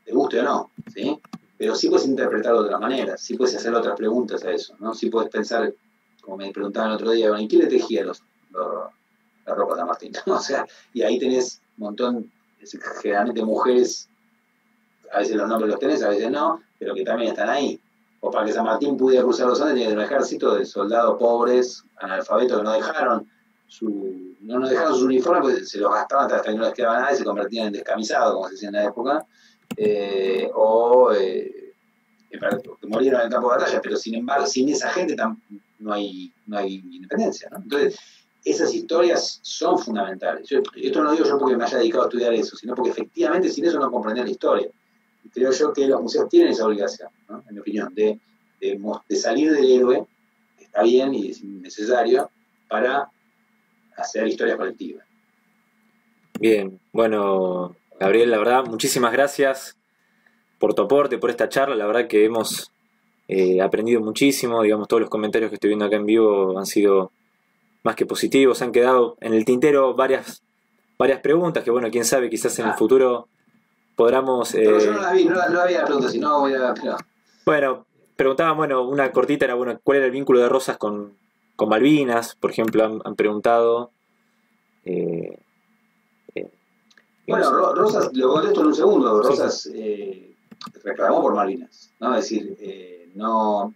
te guste o no, ¿sí? Pero sí puedes interpretarlo de otra manera, sí puedes hacer otras preguntas a eso, ¿no? Sí puedes pensar, como me preguntaban el otro día, ¿y quién le tejía los, la ropa de San Martín? o sea, y ahí tenés un montón, generalmente mujeres, a veces los nombres los tenés, a veces no, pero que también están ahí. O para que San Martín pudiera cruzar los Andes, tenía un ejército de soldados pobres, analfabetos que no dejaron su no nos dejaron sus uniformes porque se los gastaban hasta que no les quedaba nada y se convertían en descamisados, como se decía en la época, eh, o eh, que murieron en el campo de batalla, pero sin embargo, sin esa gente no hay, no hay independencia. ¿no? Entonces, esas historias son fundamentales. esto no lo digo yo porque me haya dedicado a estudiar eso, sino porque efectivamente sin eso no comprender la historia. Creo yo que los museos tienen esa obligación, en mi opinión, de, de, de salir del héroe, que está bien y es necesario, para hacer historia colectiva. Bien, bueno, Gabriel, la verdad, muchísimas gracias por tu aporte, por esta charla. La verdad que hemos eh, aprendido muchísimo. Digamos, todos los comentarios que estoy viendo acá en vivo han sido más que positivos. Han quedado en el tintero varias, varias preguntas que, bueno, quién sabe, quizás en el ah. futuro podamos... Pero yo eh, no la vi, no, la- no había la pregunta, si no voy a... pero- Bueno, preguntaban, bueno, una cortita era, bueno, ¿cuál era el vínculo de Rosas con, con Malvinas? Por ejemplo, han, han preguntado. eh, eh, Bueno, Ro- Rosas, lo contesto en un segundo, Sí. Rosas eh, reclamó por Malvinas, ¿no? Es decir, no...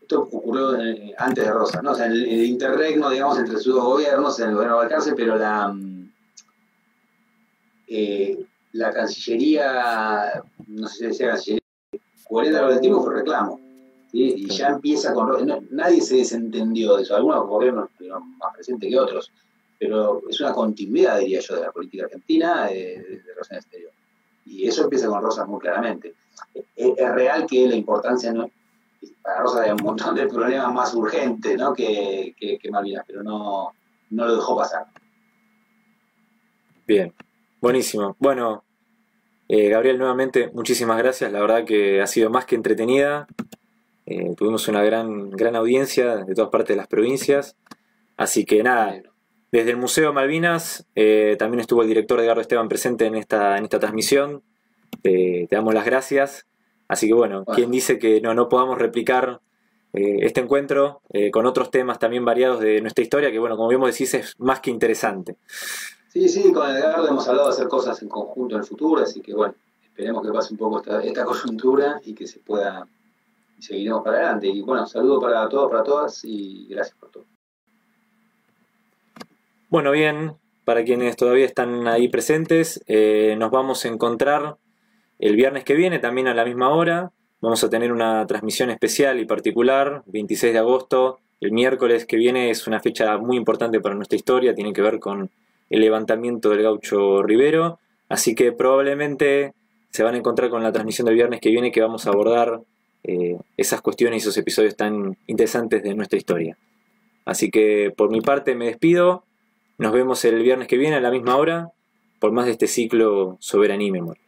Esto ocurrió antes de Rosas, ¿no? O sea, el, el interregno, digamos, entre sus dos gobiernos, en el gobierno de Balcarce, pero la... mm, eh, la Cancillería, no sé si decía Cancillería, coherente del tiempo fue reclamo. ¿Sí? Y ya empieza con... No- nadie se desentendió de eso. Algunos gobiernos estuvieron más presentes que otros, pero es una continuidad, diría yo, de la política argentina eh, de, de relaciones exterior. Y eso empieza con Rosas muy claramente. Es, es real que la importancia no... Para Rosas hay un montón de problemas más urgentes ¿no? que, que, que Malvinas, pero no, no lo dejó pasar. Bien, buenísimo. Bueno, eh, Gabriel, nuevamente, muchísimas gracias. La verdad que ha sido más que entretenida. Eh, tuvimos una gran, gran audiencia de todas partes de las provincias. Así que nada, desde el Museo Malvinas eh, también estuvo el director Edgardo Esteban presente en esta, en esta transmisión. Te, te damos las gracias. Así que bueno, Bueno. quien dice que no, no podamos replicar eh, este encuentro eh, con otros temas también variados de nuestra historia, que bueno, como vemos decís, es más que interesante. Sí, sí, con Edgardo hemos hablado de hacer cosas en conjunto en el futuro, así que bueno, esperemos que pase un poco esta, esta coyuntura y que se pueda, seguiremos para adelante. Y bueno, saludo para todos, para todas y gracias por todo. Bueno, bien, para quienes todavía están ahí presentes, eh, nos vamos a encontrar el viernes que viene, también a la misma hora. Vamos a tener una transmisión especial y particular, 26 de agosto. El miércoles que viene es una fecha muy importante para nuestra historia, tiene que ver con el levantamiento del gaucho Rivero. Así que probablemente se van a encontrar con la transmisión del viernes que viene que vamos a abordar eh, esas cuestiones y esos episodios tan interesantes de nuestra historia. Así que por mi parte me despido. Nos vemos el viernes que viene a la misma hora por más de este ciclo Soberanía y Memoria.